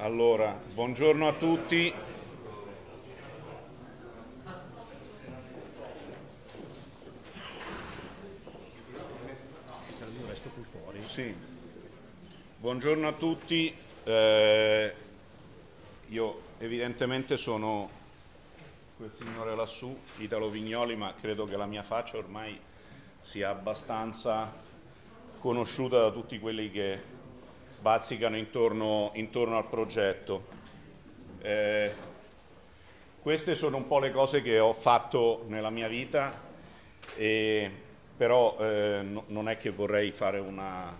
Allora, buongiorno a tutti. Sì. Buongiorno a tutti. Eh, io evidentemente sono quel signore lassù, Italo Vignoli, ma credo che la mia faccia ormai sia abbastanza conosciuta da tutti quelli che bazzicano intorno, intorno al progetto. Eh, queste sono un po' le cose che ho fatto nella mia vita, e, però eh, no, non è che vorrei fare una,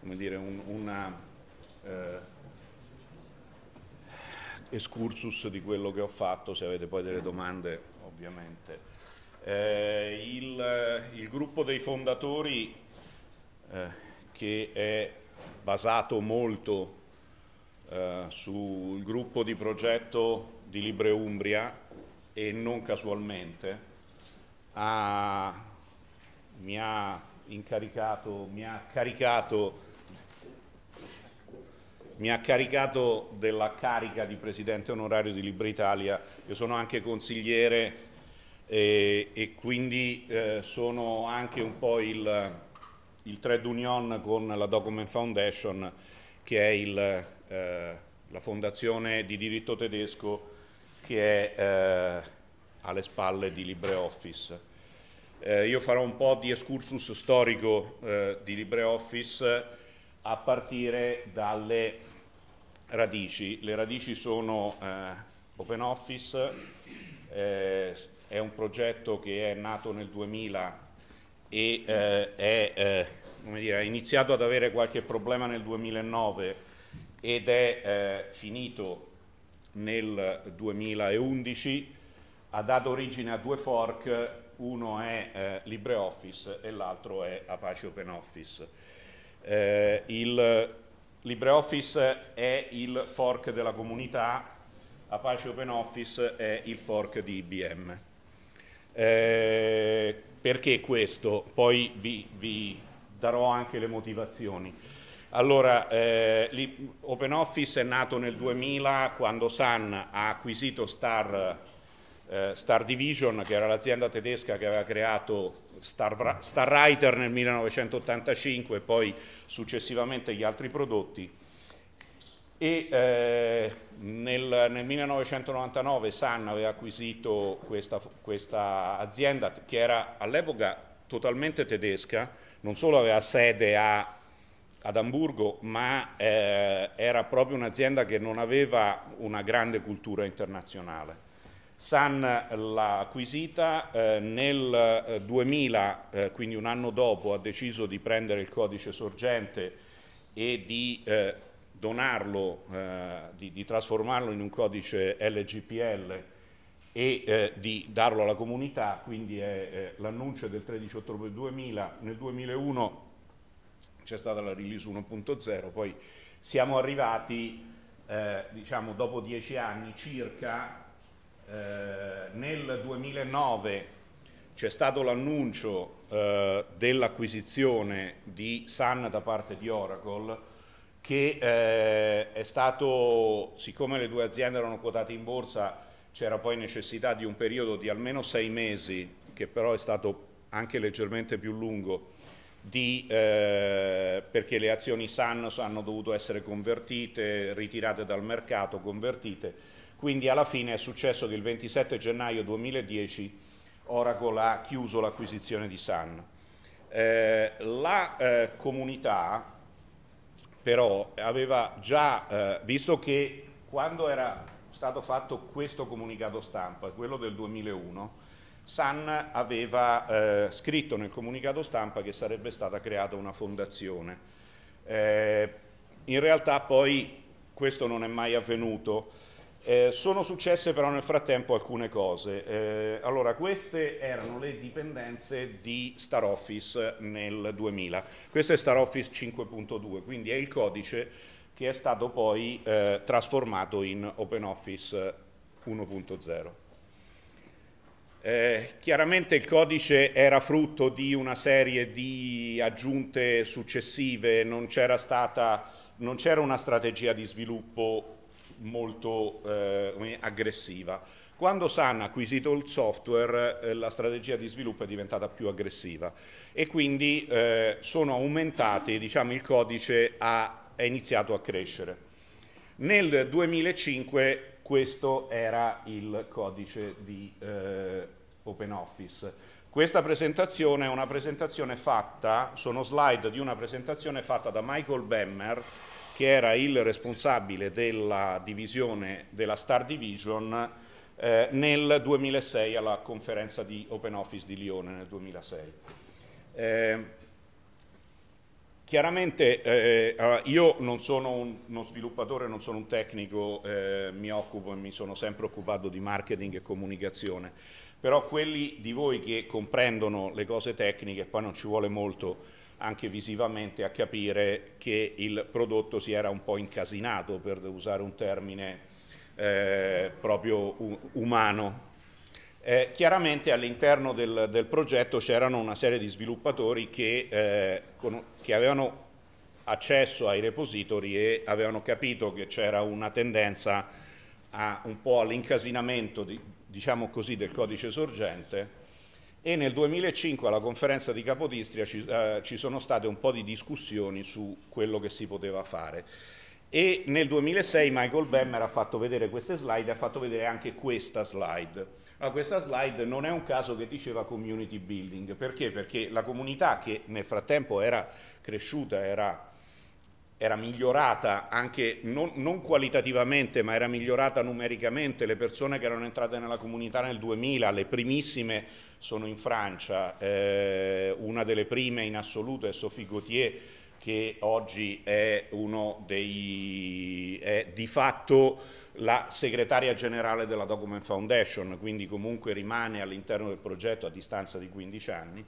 dire, un, una eh, excursus di quello che ho fatto, se avete poi delle domande ovviamente. Eh, il, il, gruppo dei fondatori eh, che è basato molto eh, sul gruppo di progetto di Libre Umbria e non casualmente ha, mi ha incaricato, mi ha caricato mi ha caricato della carica di presidente onorario di Libre Italia, io sono anche consigliere e, e quindi eh, sono anche un po' il, il trade union con la Document Foundation che è il, eh, la fondazione di diritto tedesco che è eh, alle spalle di LibreOffice. Eh, io farò un po' di excursus storico eh, di LibreOffice a partire dalle radici. Le radici sono eh, OpenOffice, eh, è un progetto che è nato nel 2000 e eh, è, eh, dire, ha iniziato ad avere qualche problema nel 2009 ed è eh, finito nel 2011, ha dato origine a due fork, uno è eh, LibreOffice e l'altro è Apache OpenOffice. Eh, il LibreOffice è il fork della comunità, Apache OpenOffice è il fork di IBM. Perché questo? Poi vi, vi darò anche le motivazioni. Allora, eh, OpenOffice è nato nel 2000 quando Sun ha acquisito Star, eh, Star Division, che era l'azienda tedesca che aveva creato Star, Starwriter nel 1985 e poi successivamente gli altri prodotti e eh, nel, nel, 1999 Sun aveva acquisito questa, questa azienda che era all'epoca totalmente tedesca, non solo aveva sede a, ad Amburgo, ma eh, era proprio un'azienda che non aveva una grande cultura internazionale. Sun l'ha acquisita, eh, nel 2000, eh, quindi un anno dopo, ha deciso di prendere il codice sorgente e di eh, donarlo, eh, di, di, trasformarlo in un codice LGPL e eh, di darlo alla comunità, quindi è, l'annuncio del 13 ottobre 2000, nel 2001 c'è stata la release 1.0, poi siamo arrivati, eh, diciamo, dopo dieci anni circa, eh, nel 2009 c'è stato l'annuncio eh, dell'acquisizione di Sun da parte di Oracle, che eh, è stato, siccome le due aziende erano quotate in borsa, c'era poi necessità di un periodo di almeno sei mesi, che però è stato anche leggermente più lungo, di, eh, perché le azioni SAN hanno dovuto essere convertite, ritirate dal mercato, convertite, quindi alla fine è successo che il 27 gennaio 2010 Oracle ha chiuso l'acquisizione di SAN. Eh, la eh, comunità però aveva già eh, visto che quando era stato fatto questo comunicato stampa, quello del 2001, San aveva eh, scritto nel comunicato stampa che sarebbe stata creata una fondazione. Eh, in realtà poi questo non è mai avvenuto eh, sono successe però nel frattempo alcune cose. Eh, allora, queste erano le dipendenze di Star Office nel 2000. Questo è Star Office 5.2, quindi è il codice che è stato poi eh, trasformato in OpenOffice 1.0. Eh, chiaramente il codice era frutto di una serie di aggiunte successive, non c'era una strategia di sviluppo molto eh, aggressiva. Quando Sun ha acquisito il software eh, la strategia di sviluppo è diventata più aggressiva e quindi eh, sono aumentati, diciamo, il codice ha, è iniziato a crescere. Nel 2005 questo era il codice di eh, OpenOffice. Questa presentazione è una presentazione fatta, sono slide di una presentazione fatta da Michael Bemmer, che era il responsabile della divisione della Star Division eh, nel 2006 alla conferenza di OpenOffice di Lione nel 2006. Eh, Chiaramente eh, io non sono un, uno sviluppatore, non sono un tecnico, eh, mi occupo e mi sono sempre occupato di marketing e comunicazione, però quelli di voi che comprendono le cose tecniche, poi non ci vuole molto anche visivamente a capire che il prodotto si era un po' incasinato, per usare un termine eh, proprio umano, eh, chiaramente all'interno del, del, progetto c'erano una serie di sviluppatori che, eh, con, che, avevano accesso ai repository e avevano capito che c'era una tendenza a, un po' all'incasinamento di, diciamo così, del codice sorgente e nel 2005 alla conferenza di Capodistria ci, eh, ci sono state un po' di discussioni su quello che si poteva fare. E nel 2006 Michael Bemmer ha fatto vedere queste slide e ha fatto vedere anche questa slide. Allora, questa slide non è un caso che diceva community building, perché? Perché la comunità che nel frattempo era cresciuta, era, era migliorata anche non, non, qualitativamente, ma era migliorata numericamente, le persone che erano entrate nella comunità nel 2000, le primissime sono in Francia, eh, una delle prime in assoluto è Sophie Gauthier, che oggi è dei, è di fatto la segretaria generale della Document Foundation, quindi comunque rimane all'interno del progetto a distanza di 15 anni,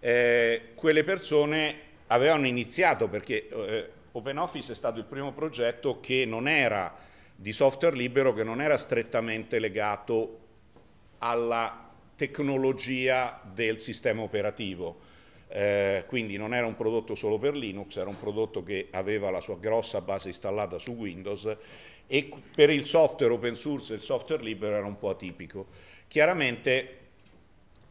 eh, quelle persone avevano iniziato perché eh, OpenOffice è stato il primo progetto che non era di software libero, che non era strettamente legato alla tecnologia del sistema operativo. Eh, quindi non era un prodotto solo per Linux, era un prodotto che aveva la sua grossa base installata su Windows e per il software open source e il software libero era un po' atipico. Chiaramente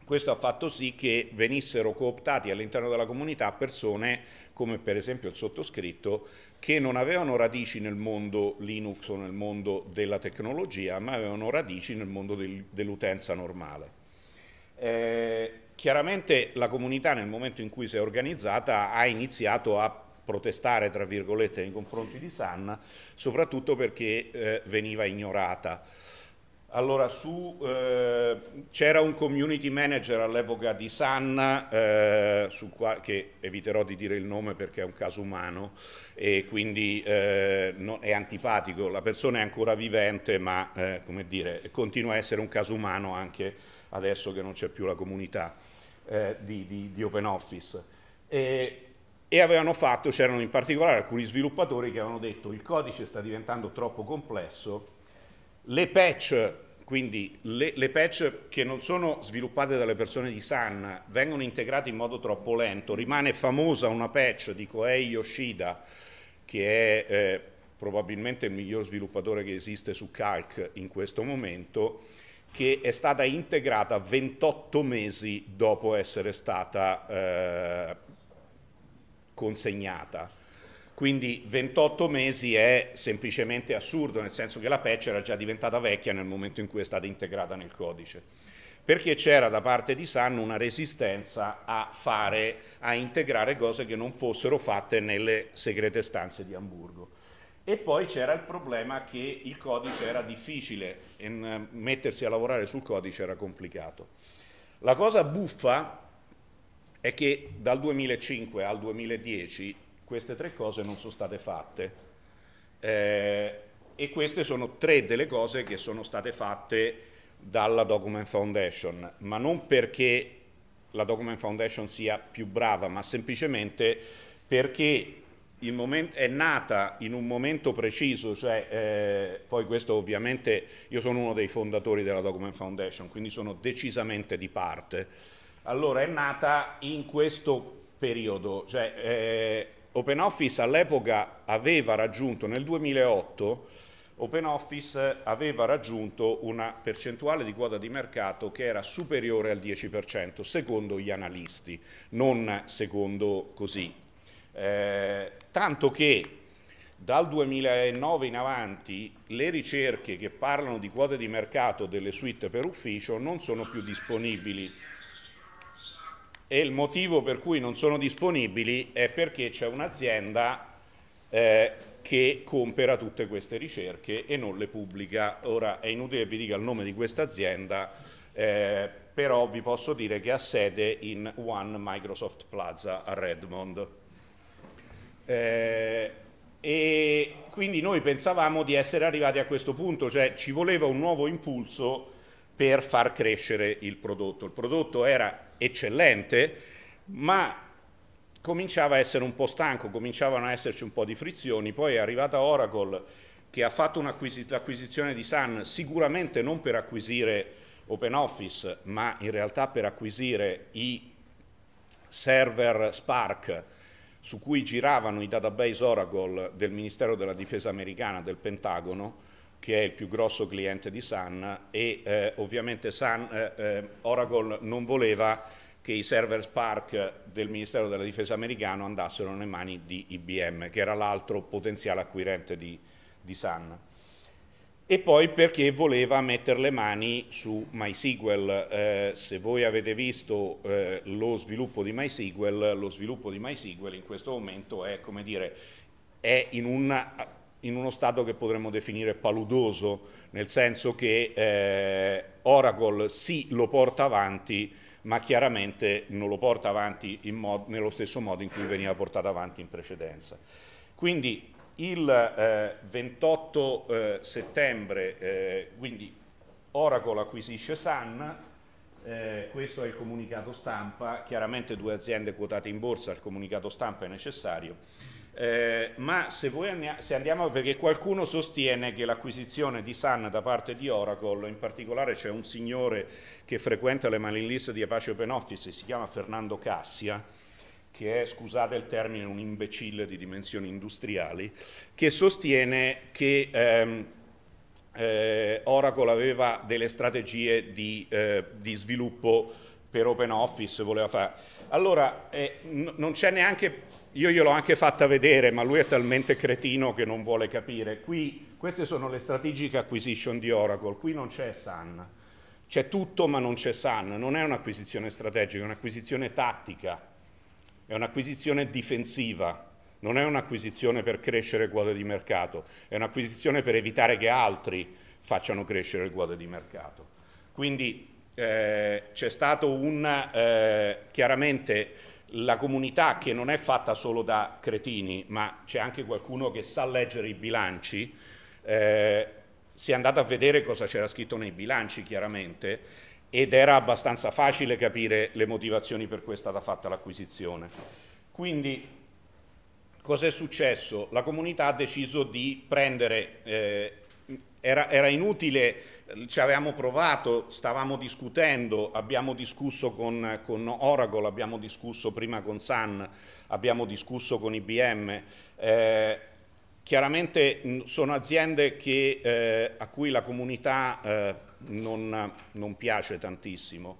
questo ha fatto sì che venissero cooptati all'interno della comunità persone come per esempio il sottoscritto che non avevano radici nel mondo Linux o nel mondo della tecnologia ma avevano radici nel mondo del, dell'utenza normale. Eh, chiaramente la comunità nel momento in cui si è organizzata ha iniziato a protestare, tra virgolette, nei confronti di Sun, soprattutto perché eh, veniva ignorata. Allora, eh, c'era un community manager all'epoca di Sun, eh, che eviterò di dire il nome perché è un caso umano e quindi eh, no, è antipatico, la persona è ancora vivente ma eh, dire, continua a essere un caso umano anche adesso che non c'è più la comunità eh, di, di, di Open. E, e avevano fatto, c'erano in particolare alcuni sviluppatori che avevano detto il codice sta diventando troppo complesso, le patch, quindi le, le patch che non sono sviluppate dalle persone di Sun vengono integrate in modo troppo lento, rimane famosa una patch di Koei Yoshida che è eh, probabilmente il miglior sviluppatore che esiste su Calc in questo momento, che è stata integrata 28 mesi dopo essere stata eh, consegnata. Quindi 28 mesi è semplicemente assurdo, nel senso che la patch era già diventata vecchia nel momento in cui è stata integrata nel codice. Perché c'era da parte di Sun una resistenza a fare, a integrare cose che non fossero fatte nelle segrete stanze di Amburgo. E poi c'era il problema che il codice era difficile e mettersi a lavorare sul codice era complicato. La cosa buffa è che dal 2005 al 2010 queste tre cose non sono state fatte eh, e queste sono tre delle cose che sono state fatte dalla Document Foundation, ma non perché la Document Foundation sia più brava, ma semplicemente perché è nata in un momento preciso, cioè eh, poi questo ovviamente io sono uno dei fondatori della Document Foundation, quindi sono decisamente di parte. Allora è nata in questo periodo, cioè eh, OpenOffice all'epoca aveva raggiunto nel 2008 OpenOffice aveva raggiunto una percentuale di quota di mercato che era superiore al 10% secondo gli analisti, non secondo così. Eh, tanto che dal 2009 in avanti le ricerche che parlano di quote di mercato delle suite per ufficio non sono più disponibili e il motivo per cui non sono disponibili è perché c'è un'azienda eh, che compera tutte queste ricerche e non le pubblica. Ora è inutile che vi dica il nome di questa azienda, eh, però vi posso dire che ha sede in One Microsoft Plaza a Redmond. Eh, e quindi noi pensavamo di essere arrivati a questo punto, cioè ci voleva un nuovo impulso per far crescere il prodotto. Il prodotto era eccellente, ma cominciava a essere un po' stanco, cominciavano a esserci un po' di frizioni, poi è arrivata Oracle che ha fatto l'acquisizione di Sun sicuramente non per acquisire OpenOffice, ma in realtà per acquisire i server Spark su cui giravano i database Oracle del Ministero della Difesa americana, del Pentagono, che è il più grosso cliente di Sun e eh, ovviamente Sun, eh, eh, Oracle non voleva che i server Spark del Ministero della Difesa americano andassero nelle mani di IBM, che era l'altro potenziale acquirente di, di Sun. E poi perché voleva mettere le mani su MySQL. Eh, se voi avete visto eh, lo sviluppo di MySQL, lo sviluppo di MySQL in questo momento è, come dire, è in, una, in uno stato che potremmo definire paludoso, nel senso che eh, Oracle sì lo porta avanti, ma chiaramente non lo porta avanti nello stesso modo in cui veniva portato avanti in precedenza. Quindi il eh, 28 eh, settembre, eh, quindi Oracle acquisisce Sun, eh, questo è il comunicato stampa, chiaramente due aziende quotate in borsa, il comunicato stampa è necessario, eh, ma se, andiamo, se, andiamo, perché qualcuno sostiene che l'acquisizione di Sun da parte di Oracle, in particolare c'è un signore che frequenta le mailing list di Apache OpenOffice, si chiama Fernando Cassia, che è, scusate il termine, un imbecille di dimensioni industriali, che sostiene che ehm, eh, Oracle aveva delle strategie di, eh, di sviluppo per OpenOffice, voleva fare. Allora, eh, non c'è neanche io gliel'ho anche fatta vedere, ma lui è talmente cretino che non vuole capire. Qui, queste sono le strategic acquisition di Oracle, qui non c'è Sun. C'è tutto ma non c'è Sun, non è un'acquisizione strategica, è un'acquisizione tattica, è un'acquisizione difensiva, non è un'acquisizione per crescere quote di mercato, è un'acquisizione per evitare che altri facciano crescere quote di mercato. Quindi eh, c'è stato un, eh, chiaramente, la comunità che non è fatta solo da cretini, ma c'è anche qualcuno che sa leggere i bilanci, eh, si è andato a vedere cosa c'era scritto nei bilanci chiaramente ed era abbastanza facile capire le motivazioni per cui è stata fatta l'acquisizione. Quindi cosa è successo? La comunità ha deciso di prendere, eh, era, era inutile ci avevamo provato, stavamo discutendo, abbiamo discusso con, con, Oracle, abbiamo discusso prima con Sun, abbiamo discusso con IBM. Eh, chiaramente sono aziende che, eh, a cui la comunità eh, non, non, piace tantissimo.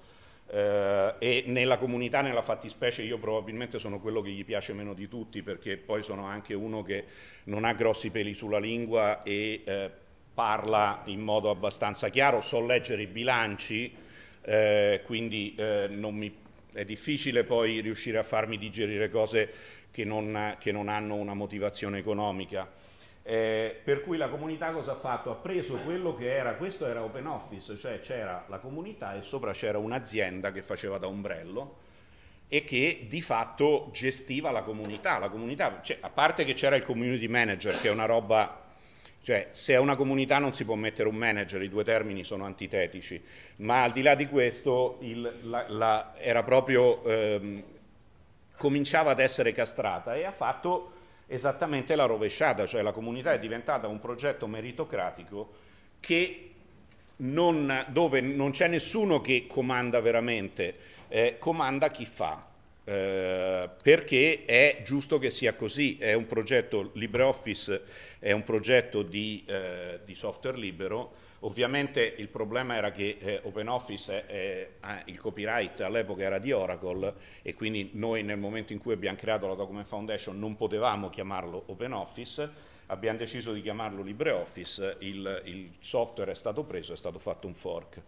Eh, e nella comunità, nella fattispecie, io probabilmente sono quello che gli piace meno di tutti perché poi sono anche uno che non ha grossi peli sulla lingua e eh, parla in modo abbastanza chiaro, so leggere i bilanci, eh, quindi eh, mi, è difficile poi riuscire a farmi digerire cose che non, che non hanno una motivazione economica. Eh, per cui la comunità cosa ha fatto? Ha preso quello che era, questo era open office, cioè c'era la comunità e sopra c'era un'azienda che faceva da ombrello e che di fatto gestiva la comunità. La comunità cioè, a parte che c'era il community manager, che è una roba cioè, se a una comunità non si può mettere un manager, i due termini sono antitetici, ma al di là di questo il, la, la, era proprio, ehm, cominciava ad essere castrata e ha fatto esattamente la rovesciata, cioè la comunità è diventata un progetto meritocratico non, dove non c'è nessuno che comanda veramente, eh, comanda chi fa. Eh, perché è giusto che sia così, è un progetto LibreOffice, è un progetto di, eh, di software libero, ovviamente il problema era che eh, OpenOffice, il copyright all'epoca era di Oracle e quindi noi nel momento in cui abbiamo creato la Document Foundation non potevamo chiamarlo OpenOffice, abbiamo deciso di chiamarlo LibreOffice, il, il software è stato preso, è stato fatto un fork.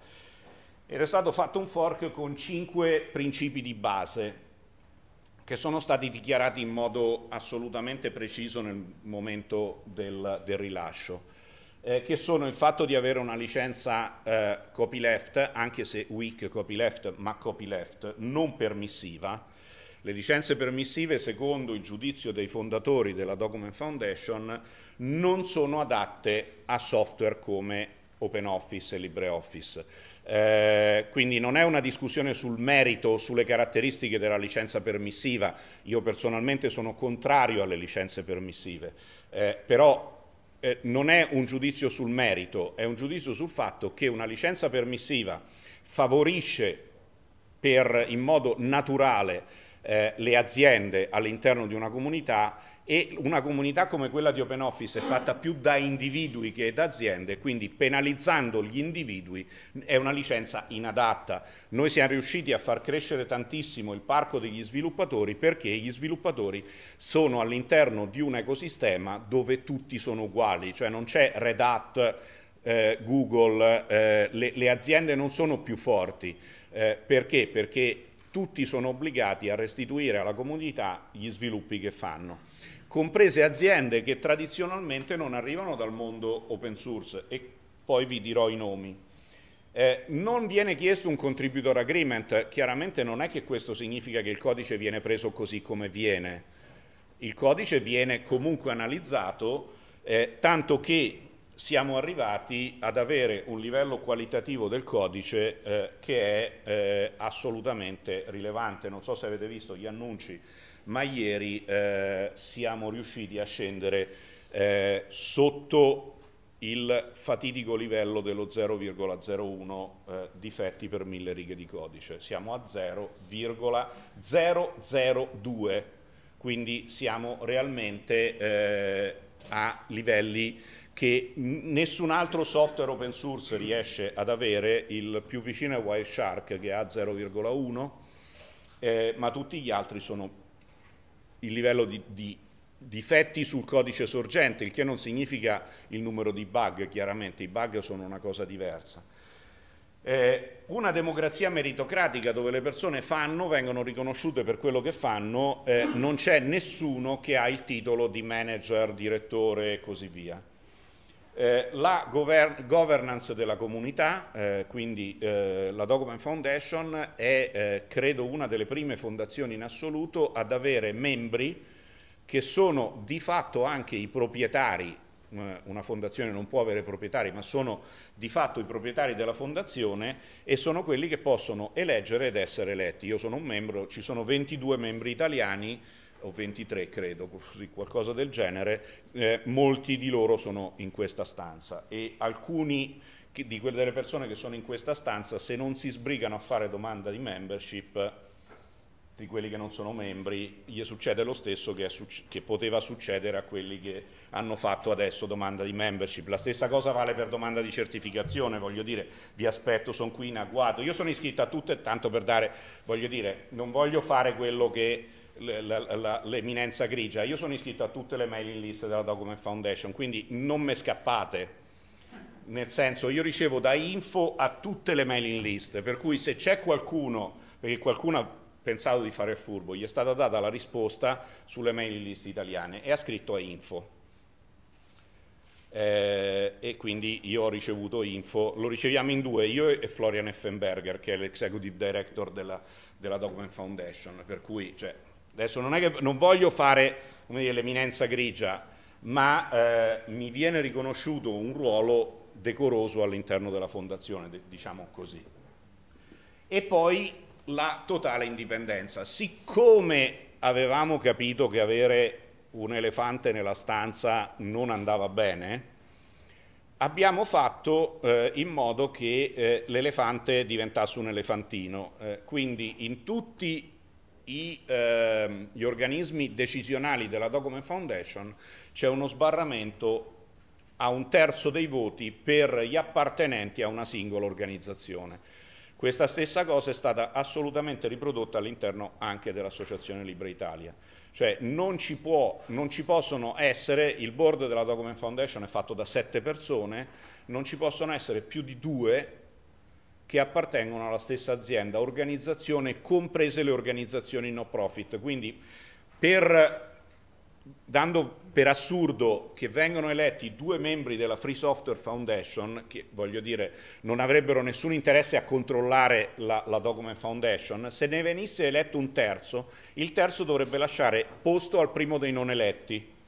Ed è stato fatto un fork con cinque principi di base che sono stati dichiarati in modo assolutamente preciso nel momento del, del rilascio, eh, che sono il fatto di avere una licenza eh, copyleft, anche se weak copyleft, ma copyleft, non permissiva. Le licenze permissive, secondo il giudizio dei fondatori della Document Foundation, non sono adatte a software come OpenOffice e LibreOffice eh, quindi non è una discussione sul merito, sulle caratteristiche della licenza permissiva, io personalmente sono contrario alle licenze permissive, eh, però eh, non è un giudizio sul merito, è un giudizio sul fatto che una licenza permissiva favorisce per, in modo naturale eh, le aziende all'interno di una comunità e una comunità come quella di OpenOffice è fatta più da individui che da aziende, quindi penalizzando gli individui è una licenza inadatta. Noi siamo riusciti a far crescere tantissimo il parco degli sviluppatori perché gli sviluppatori sono all'interno di un ecosistema dove tutti sono uguali, cioè non c'è Red Hat, eh, Google, eh, le, le, aziende non sono più forti. Eh, perché? Perché tutti sono obbligati a restituire alla comunità gli sviluppi che fanno comprese aziende che tradizionalmente non arrivano dal mondo open source e poi vi dirò i nomi. Eh, non viene chiesto un contributor agreement, chiaramente non è che questo significa che il codice viene preso così come viene, il codice viene comunque analizzato, eh, tanto che siamo arrivati ad avere un livello qualitativo del codice eh, che è eh, assolutamente rilevante. Non so se avete visto gli annunci ma ieri eh, siamo riusciti a scendere eh, sotto il fatidico livello dello 0,01 eh, difetti per mille righe di codice. Siamo a 0,002, quindi siamo realmente eh, a livelli che nessun altro software open source riesce ad avere, il più vicino è Wireshark che ha 0,1, eh, ma tutti gli altri sono il livello di, di difetti sul codice sorgente, il che non significa il numero di bug, chiaramente i bug sono una cosa diversa. Eh, una democrazia meritocratica dove le persone fanno, vengono riconosciute per quello che fanno, eh, non c'è nessuno che ha il titolo di manager, direttore e così via. Eh, la govern governance della comunità, eh, quindi eh, la Document Foundation, è eh, credo una delle prime fondazioni in assoluto ad avere membri che sono di fatto anche i proprietari, eh, una fondazione non può avere proprietari, ma sono di fatto i proprietari della fondazione e sono quelli che possono eleggere ed essere eletti. Io sono un membro, ci sono 22 membri italiani, o 23 credo, qualcosa del genere, eh, molti di loro sono in questa stanza e alcuni di quelle delle persone che sono in questa stanza, se non si sbrigano a fare domanda di membership, di quelli che non sono membri, gli succede lo stesso che, che, poteva succedere a quelli che hanno fatto adesso domanda di membership. La stessa cosa vale per domanda di certificazione, voglio dire, vi aspetto, sono qui in agguato. Io sono iscritto a tutte, tanto per dare, voglio dire, non voglio fare quello che l'eminenza grigia. Io sono iscritto a tutte le mailing list della Document Foundation, quindi non me scappate. Nel senso, io ricevo da info a tutte le mailing list, per cui se c'è qualcuno, perché qualcuno ha pensato di fare il furbo, gli è stata data la risposta sulle mailing list italiane e ha scritto a info. Eh, e quindi io ho ricevuto info, lo riceviamo in due, io e Florian Effenberger, che è l'executive director della, della Document Foundation, per cui cioè, Adesso non è che non voglio fare l'eminenza grigia, ma eh, mi viene riconosciuto un ruolo decoroso all'interno della fondazione, diciamo così. E poi la totale indipendenza. Siccome avevamo capito che avere un elefante nella stanza non andava bene, abbiamo fatto eh, in modo che eh, l'elefante diventasse un elefantino. Eh, quindi in tutti i, ehm, gli organismi decisionali della Document Foundation c'è uno sbarramento a un terzo dei voti per gli appartenenti a una singola organizzazione. Questa stessa cosa è stata assolutamente riprodotta all'interno anche dell'Associazione Libra Italia. Cioè non ci, può, non ci possono essere, il board della Document Foundation è fatto da sette persone, non ci possono essere più di due che appartengono alla stessa azienda, organizzazione, comprese le organizzazioni no profit. Quindi per dando per assurdo che vengono eletti due membri della Free Software Foundation, che voglio dire non avrebbero nessun interesse a controllare la, la, Document Foundation, se ne venisse eletto un terzo, il terzo dovrebbe lasciare posto al primo dei non eletti,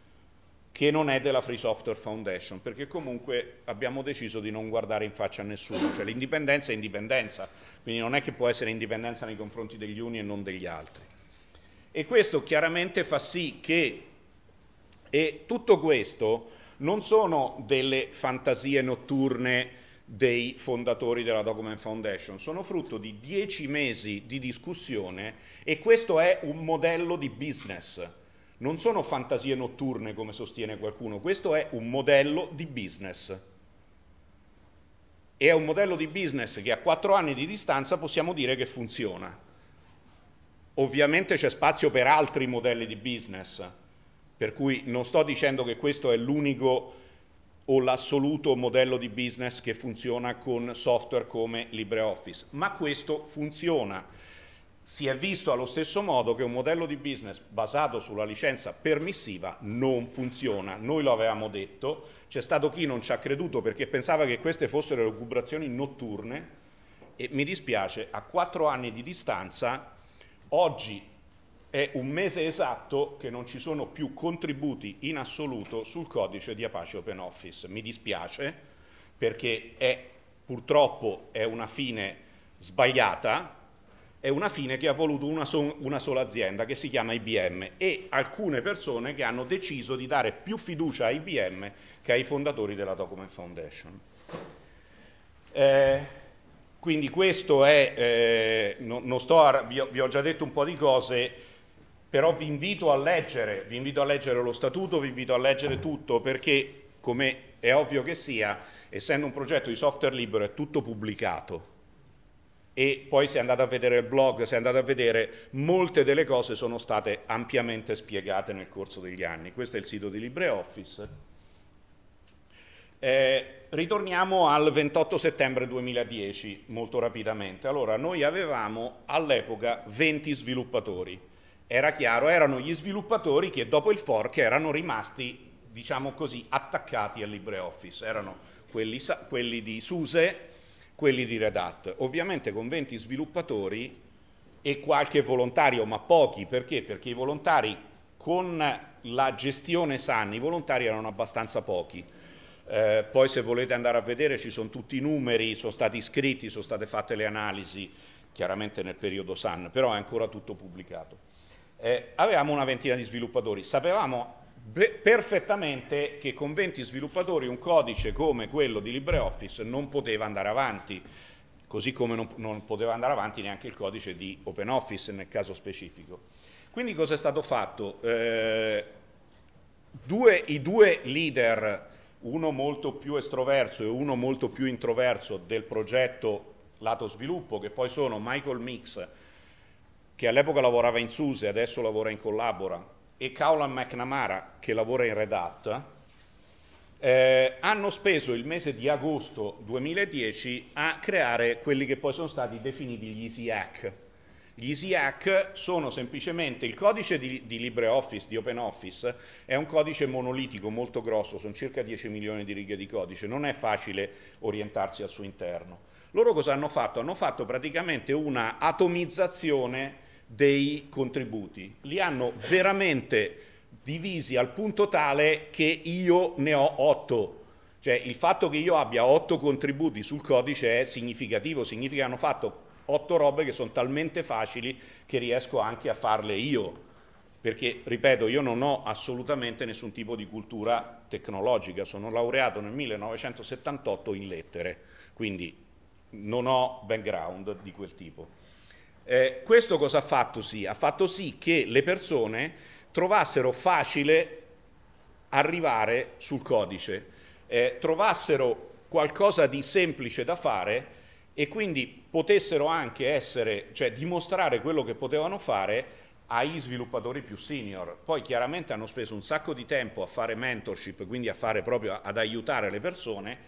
che non è della Free Software Foundation, perché comunque abbiamo deciso di non guardare in faccia a nessuno, cioè l'indipendenza è indipendenza, quindi non è che può essere indipendenza nei confronti degli uni e non degli altri. E questo chiaramente fa sì che e tutto questo non sono delle fantasie notturne dei fondatori della Document Foundation, sono frutto di dieci mesi di discussione e questo è un modello di business. Non sono fantasie notturne come sostiene qualcuno, questo è un modello di business. E è un modello di business che a quattro anni di distanza possiamo dire che funziona. Ovviamente c'è spazio per altri modelli di business, per cui non sto dicendo che questo è l'unico o l'assoluto modello di business che funziona con software come LibreOffice, ma questo funziona. Si è visto allo stesso modo che un modello di business basato sulla licenza permissiva non funziona. Noi lo avevamo detto, c'è stato chi non ci ha creduto perché pensava che queste fossero lucubrazioni notturne e mi dispiace, a quattro anni di distanza, oggi è un mese esatto che non ci sono più contributi in assoluto sul codice di Apache OpenOffice. Mi dispiace perché è, purtroppo è una fine sbagliata, è una fine che ha voluto una, so una, sola azienda che si chiama IBM e alcune persone che hanno deciso di dare più fiducia a IBM che ai fondatori della Document Foundation. Eh, quindi questo è, eh, sto a, vi, ho, vi ho già detto un po' di cose, però vi invito a leggere, vi invito a leggere lo statuto, vi invito a leggere tutto perché, come è ovvio che sia, essendo un progetto di software libero è tutto pubblicato e poi se andate a vedere il blog, se andate a vedere, molte delle cose sono state ampiamente spiegate nel corso degli anni. Questo è il sito di LibreOffice. Eh, ritorniamo al 28 settembre 2010, molto rapidamente. Allora, noi avevamo all'epoca 20 sviluppatori era chiaro, erano gli sviluppatori che dopo il fork erano rimasti, diciamo così, attaccati al LibreOffice, erano quelli, quelli di SUSE, quelli di Red Hat. Ovviamente con 20 sviluppatori e qualche volontario, ma pochi, perché? Perché i volontari con la gestione SAN, i volontari erano abbastanza pochi. Eh, poi se volete andare a vedere ci sono tutti i numeri, sono stati iscritti, sono state fatte le analisi, chiaramente nel periodo SAN, però è ancora tutto pubblicato eh, avevamo una ventina di sviluppatori. Sapevamo perfettamente che con 20 sviluppatori un codice come quello di LibreOffice non poteva andare avanti, così come non, non poteva andare avanti neanche il codice di OpenOffice nel caso specifico. Quindi cosa è stato fatto? Eh, due, I due leader, uno molto più estroverso e uno molto più introverso del progetto lato sviluppo, che poi sono Michael Mix che all'epoca lavorava in SUSE, adesso lavora in Collabora, e Cowlan McNamara, che lavora in Red Hat, eh, hanno speso il mese di agosto 2010 a creare quelli che poi sono stati definiti gli Easy Hack. Gli Easy Hack sono semplicemente il codice di, di LibreOffice, di OpenOffice, è un codice monolitico molto grosso, sono circa 10 milioni di righe di codice, non è facile orientarsi al suo interno. Loro cosa hanno fatto? Hanno fatto praticamente una atomizzazione dei contributi. Li hanno veramente divisi al punto tale che io ne ho otto. Cioè il fatto che io abbia otto contributi sul codice è significativo, significa che hanno fatto otto robe che sono talmente facili che riesco anche a farle io. perché, ripeto, io non ho assolutamente nessun tipo di cultura tecnologica, sono laureato nel 1978 in lettere, quindi non ho background di quel tipo. Eh, questo cosa ha fatto sì? Ha fatto sì che le persone trovassero facile arrivare sul codice, eh, trovassero qualcosa di semplice da fare e quindi potessero anche essere, cioè dimostrare quello che potevano fare ai sviluppatori più senior. Poi chiaramente hanno speso un sacco di tempo a fare mentorship, quindi a fare proprio ad aiutare le persone.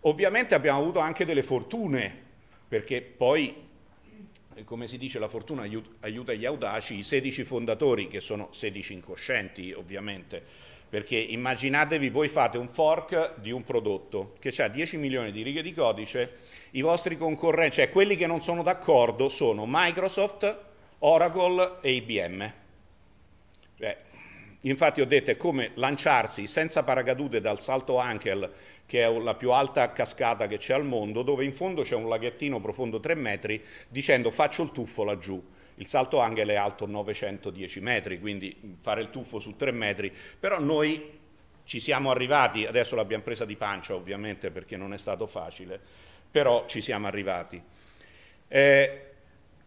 Ovviamente abbiamo avuto anche delle fortune, perché poi come si dice, la fortuna aiuta gli audaci, i 16 fondatori, che sono 16 incoscienti ovviamente, perché immaginatevi voi fate un fork di un prodotto che ha 10 milioni di righe di codice, i vostri concorrenti, cioè quelli che non sono d'accordo sono Microsoft, Oracle e IBM. Cioè, infatti ho detto è come lanciarsi senza paracadute dal salto Ankel, che è la più alta cascata che c'è al mondo, dove in fondo c'è un laghettino profondo 3 metri, dicendo faccio il tuffo laggiù. Il salto Angel è alto 910 metri, quindi fare il tuffo su 3 metri, però noi ci siamo arrivati, adesso l'abbiamo presa di pancia ovviamente perché non è stato facile, però ci siamo arrivati. Eh,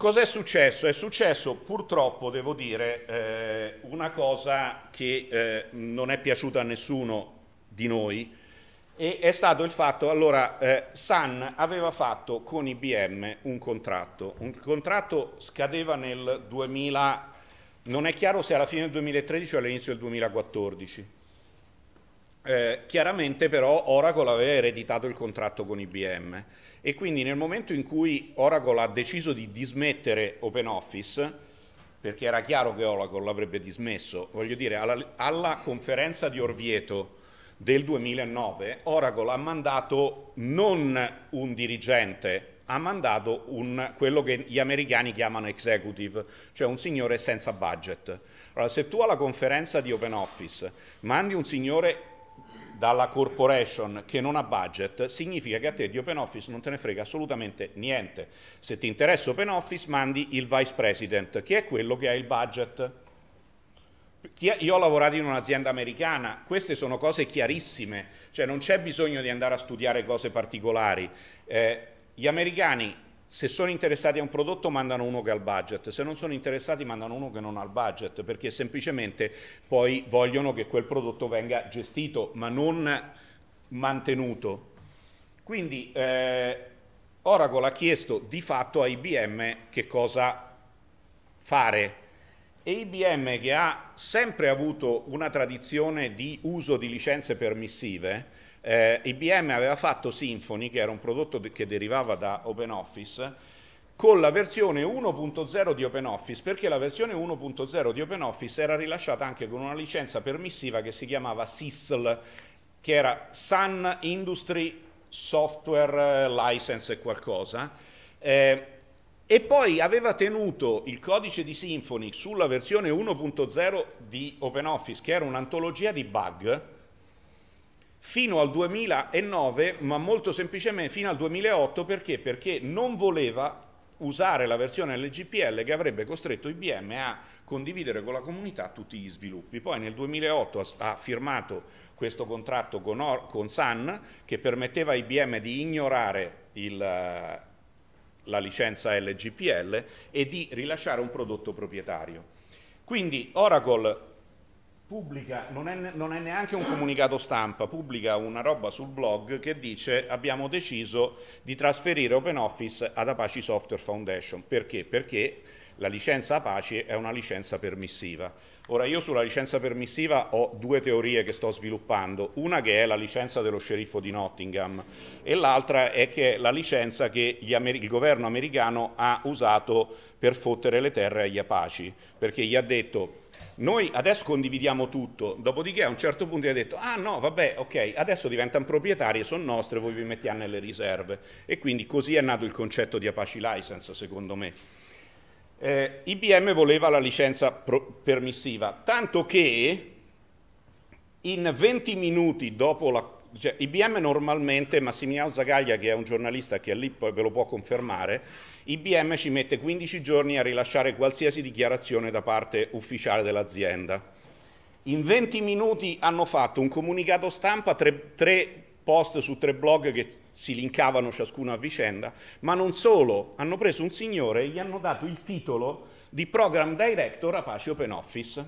Cos'è successo? È successo purtroppo, devo dire, eh, una cosa che eh, non è piaciuta a nessuno di noi e è stato il fatto, allora eh, Sun aveva fatto con IBM un contratto, un contratto scadeva nel 2000, non è chiaro se alla fine del 2013 o all'inizio del 2014, eh, chiaramente però Oracle aveva ereditato il contratto con IBM e quindi nel momento in cui Oracle ha deciso di dismettere OpenOffice, perché era chiaro che Oracle l'avrebbe dismesso, voglio dire, alla, alla, conferenza di Orvieto del 2009, Oracle ha mandato non un dirigente, ha mandato un, quello che gli americani chiamano executive, cioè un signore senza budget. Allora, se tu alla conferenza di OpenOffice mandi un signore dalla corporation che non ha budget, significa che a te di Open Office non te ne frega assolutamente niente. Se ti interessa Open Office mandi il vice president, che è quello che ha il budget. Io ho lavorato in un'azienda americana, queste sono cose chiarissime, cioè non c'è bisogno di andare a studiare cose particolari. Eh, gli americani se sono interessati a un prodotto mandano uno che ha il budget, se non sono interessati mandano uno che non ha il budget, perché semplicemente poi vogliono che quel prodotto venga gestito, ma non mantenuto. Quindi eh, Oracle ha chiesto di fatto a IBM che cosa fare e IBM che ha sempre avuto una tradizione di uso di licenze permissive, eh, IBM aveva fatto Symfony, che era un prodotto che derivava da OpenOffice, con la versione 1.0 di OpenOffice, perché la versione 1.0 di OpenOffice era rilasciata anche con una licenza permissiva che si chiamava SISL, che era Sun Industry Software License e qualcosa, eh, e poi aveva tenuto il codice di Symfony sulla versione 1.0 di OpenOffice, che era un'antologia di bug, fino al 2009, ma molto semplicemente fino al 2008 perché? Perché non voleva usare la versione LGPL che avrebbe costretto IBM a condividere con la comunità tutti gli sviluppi. Poi nel 2008 ha firmato questo contratto con, Or con Sun che permetteva a IBM di ignorare il, la licenza LGPL e di rilasciare un prodotto proprietario. Quindi Oracle pubblica, non è, non è, neanche un comunicato stampa, pubblica una roba sul blog che dice abbiamo deciso di trasferire OpenOffice ad Apache Software Foundation. Perché? Perché la licenza Apache è una licenza permissiva. Ora io sulla licenza permissiva ho due teorie che sto sviluppando, una che è la licenza dello sceriffo di Nottingham e l'altra è che è la licenza che il governo americano ha usato per fottere le terre agli Apache, perché gli ha detto noi adesso condividiamo tutto, dopodiché a un certo punto ha detto, ah no, vabbè, ok, adesso diventano proprietarie, sono nostre, voi vi mettiamo nelle riserve. E quindi così è nato il concetto di Apache License, secondo me. Eh, IBM voleva la licenza permissiva, tanto che in 20 minuti dopo la, cioè, IBM normalmente, Massimiliano Zagaglia che è un giornalista che è lì ve lo può confermare, IBM ci mette 15 giorni a rilasciare qualsiasi dichiarazione da parte ufficiale dell'azienda. In 20 minuti hanno fatto un comunicato stampa, tre, tre post su tre blog che si linkavano ciascuno a vicenda, ma non solo, hanno preso un signore e gli hanno dato il titolo di Program Director Apache OpenOffice,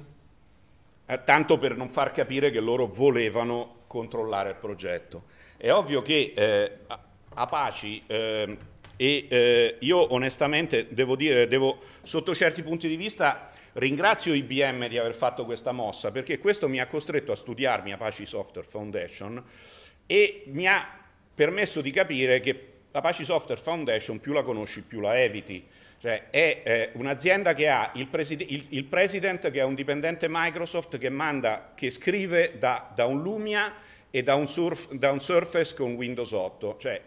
eh, tanto per non far capire che loro volevano controllare il progetto. È ovvio che eh, Apache eh, e eh, io onestamente devo dire, devo, sotto certi punti di vista ringrazio IBM di aver fatto questa mossa perché questo mi ha costretto a studiarmi Apache Software Foundation e mi ha permesso di capire che Apache Software Foundation più la conosci più la eviti. Cioè è eh, un'azienda che ha il, preside il, il, president che è un dipendente Microsoft che manda, che scrive da, da un Lumia e da un, surf, da un, Surface con Windows 8. Cioè,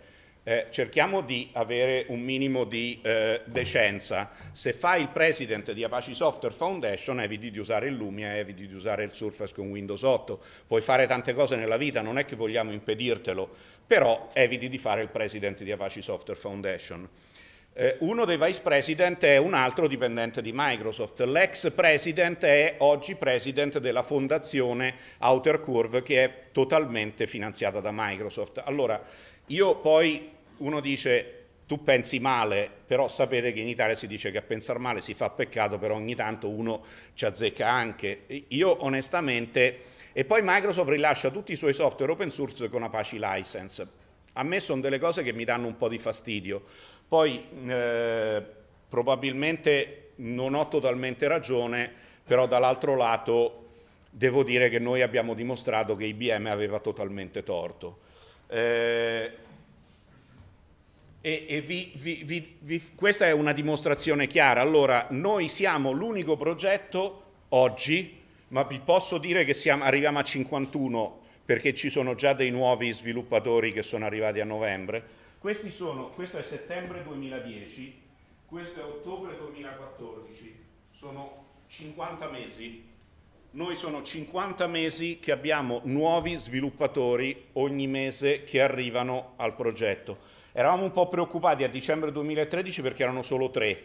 eh, cerchiamo di avere un minimo di eh, decenza. Se fai il president di Apache Software Foundation eviti di usare il Lumia, eviti di usare il Surface con Windows 8. Puoi fare tante cose nella vita, non è che vogliamo impedirtelo, però eviti di fare il president di Apache Software Foundation. Eh, uno dei vice president è un altro dipendente di Microsoft. L'ex president è oggi president della fondazione Outer Curve che è totalmente finanziata da Microsoft. Allora, io poi uno dice tu pensi male, però sapete che in Italia si dice che a pensare male si fa peccato, però ogni tanto uno ci azzecca anche. Io onestamente, e poi Microsoft rilascia tutti i suoi software open source con Apache License. A me sono delle cose che mi danno un po' di fastidio. Poi eh, probabilmente non ho totalmente ragione, però dall'altro lato devo dire che noi abbiamo dimostrato che IBM aveva totalmente torto. Eh, e, e vi, vi, vi, questa è una dimostrazione chiara. Allora, noi siamo l'unico progetto oggi, ma vi posso dire che siamo, arriviamo a 51 perché ci sono già dei nuovi sviluppatori che sono arrivati a novembre, sono, questo è settembre 2010, questo è ottobre 2014, sono 50 mesi. Noi sono 50 mesi che abbiamo nuovi sviluppatori ogni mese che arrivano al progetto. Eravamo un po' preoccupati a dicembre 2013 perché erano solo tre,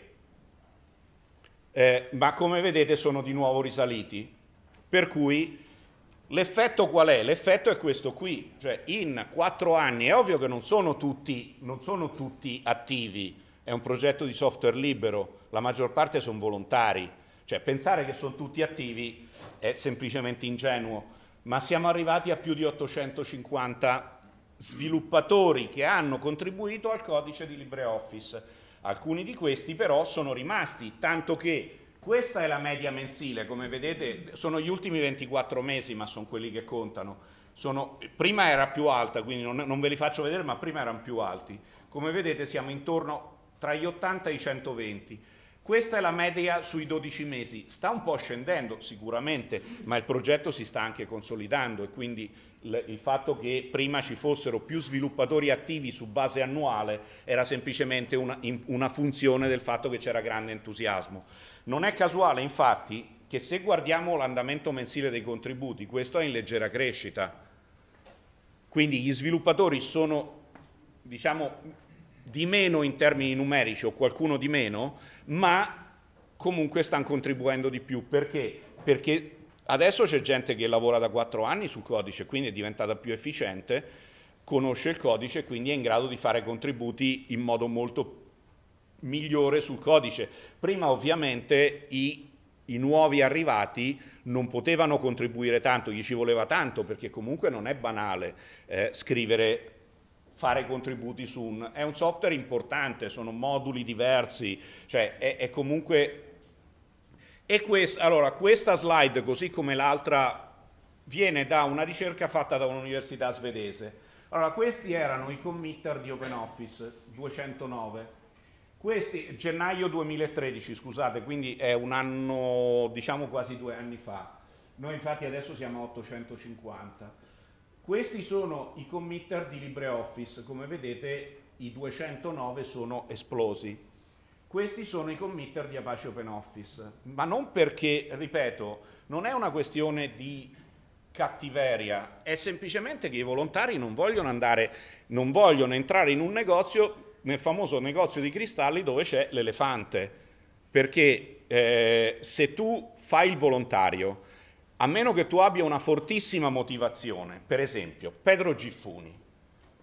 eh, ma come vedete sono di nuovo risaliti. Per cui L'effetto qual è? L'effetto è questo qui, cioè in quattro anni, è ovvio che non sono, tutti, non sono tutti attivi, è un progetto di software libero, la maggior parte sono volontari, cioè pensare che sono tutti attivi è semplicemente ingenuo, ma siamo arrivati a più di 850 sviluppatori che hanno contribuito al codice di LibreOffice. Alcuni di questi però sono rimasti, tanto che questa è la media mensile, come vedete sono gli ultimi 24 mesi, ma sono quelli che contano. Sono, prima era più alta, quindi non, non, ve li faccio vedere, ma prima erano più alti. Come vedete siamo intorno tra gli 80 e i 120. Questa è la media sui 12 mesi, sta un po' scendendo sicuramente, ma il progetto si sta anche consolidando e quindi il, fatto che prima ci fossero più sviluppatori attivi su base annuale era semplicemente una, in, una funzione del fatto che c'era grande entusiasmo. Non è casuale infatti che se guardiamo l'andamento mensile dei contributi, questo è in leggera crescita. Quindi gli sviluppatori sono, diciamo, di meno in termini numerici o qualcuno di meno, ma comunque stanno contribuendo di più. Perché? Perché adesso c'è gente che lavora da quattro anni sul codice, quindi è diventata più efficiente, conosce il codice quindi è in grado di fare contributi in modo molto migliore sul codice. Prima ovviamente i, i, nuovi arrivati non potevano contribuire tanto, gli ci voleva tanto perché comunque non è banale eh, scrivere, fare contributi su un... è un software importante, sono moduli diversi, cioè è, è comunque... E quest, allora, questa slide, così come l'altra, viene da una ricerca fatta da un'università svedese. Allora, questi erano i committer di OpenOffice 209 questi, gennaio 2013, scusate, quindi è un anno, diciamo quasi due anni fa. Noi infatti adesso siamo a 850. Questi sono i committer di LibreOffice, come vedete i 209 sono esplosi. Questi sono i committer di Apache OpenOffice, ma non perché, ripeto, non è una questione di cattiveria, è semplicemente che i volontari non vogliono andare, non vogliono entrare in un negozio, nel famoso negozio di cristalli dove c'è l'elefante, perché eh, se tu fai il volontario, a meno che tu abbia una fortissima motivazione, per esempio Pedro Giffuni,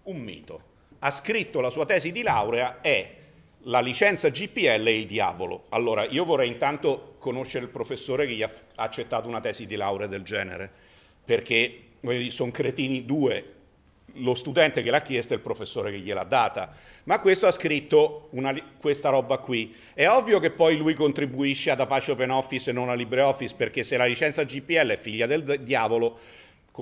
un mito, ha scritto la sua tesi di laurea è la licenza GPL e il diavolo. Allora, io vorrei intanto conoscere il professore che gli ha accettato una tesi di laurea del genere, perché sono cretini due, lo studente che l'ha chiesta e il professore che gliel'ha data. Ma questo ha scritto una, questa roba qui. È ovvio che poi lui contribuisce ad Apache Open Office e non a LibreOffice, perché se la licenza GPL è figlia del diavolo,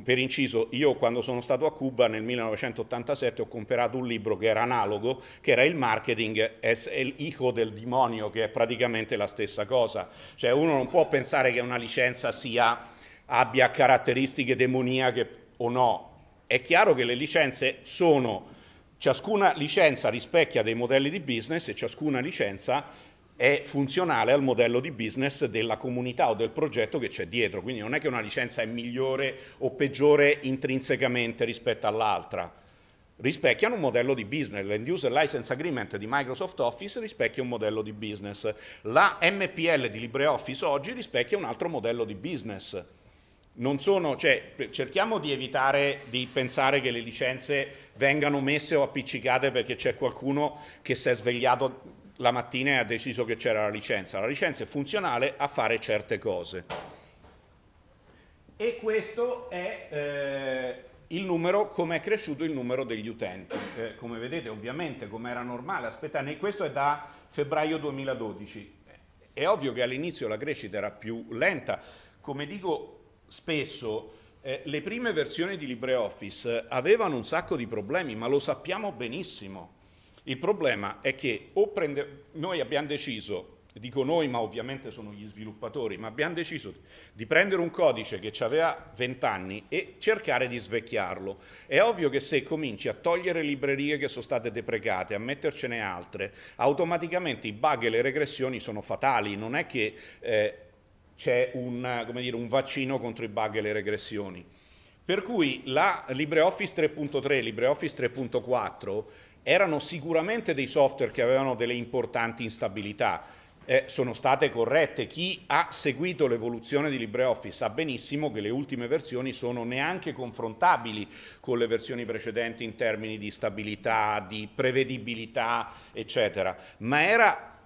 per inciso, io quando sono stato a Cuba nel 1987 ho comprato un libro che era analogo, che era il marketing è l'Ico del demonio, che è praticamente la stessa cosa. Cioè uno non può pensare che una licenza sia, abbia caratteristiche demoniache o no. È chiaro che le licenze sono, ciascuna licenza rispecchia dei modelli di business e ciascuna licenza è funzionale al modello di business della comunità o del progetto che c'è dietro, quindi non è che una licenza è migliore o peggiore intrinsecamente rispetto all'altra, rispecchiano un modello di business, l'End User License Agreement di Microsoft Office rispecchia un modello di business, la MPL di LibreOffice oggi rispecchia un altro modello di business. Sono, cioè, cerchiamo di evitare di pensare che le licenze vengano messe o appiccicate perché c'è qualcuno che si è svegliato la mattina ha deciso che c'era la licenza. La licenza è funzionale a fare certe cose. E questo è eh, il numero, come è cresciuto il numero degli utenti. Eh, come vedete, ovviamente, come era normale, aspettate, questo è da febbraio 2012. È ovvio che all'inizio la crescita era più lenta. Come dico spesso, eh, le prime versioni di LibreOffice avevano un sacco di problemi, ma lo sappiamo benissimo il problema è che o prende, noi abbiamo deciso, dico noi ma ovviamente sono gli sviluppatori, ma abbiamo deciso di prendere un codice che aveva 20 anni e cercare di svecchiarlo. È ovvio che se cominci a togliere librerie che sono state deprecate, a mettercene altre, automaticamente i bug e le regressioni sono fatali, non è che eh, c'è un, un vaccino contro i bug e le regressioni. Per cui la LibreOffice 3.3 LibreOffice 3.4 erano sicuramente dei software che avevano delle importanti instabilità, eh, sono state corrette. Chi ha seguito l'evoluzione di LibreOffice sa benissimo che le ultime versioni sono neanche confrontabili con le versioni precedenti in termini di stabilità, di prevedibilità, eccetera. Ma era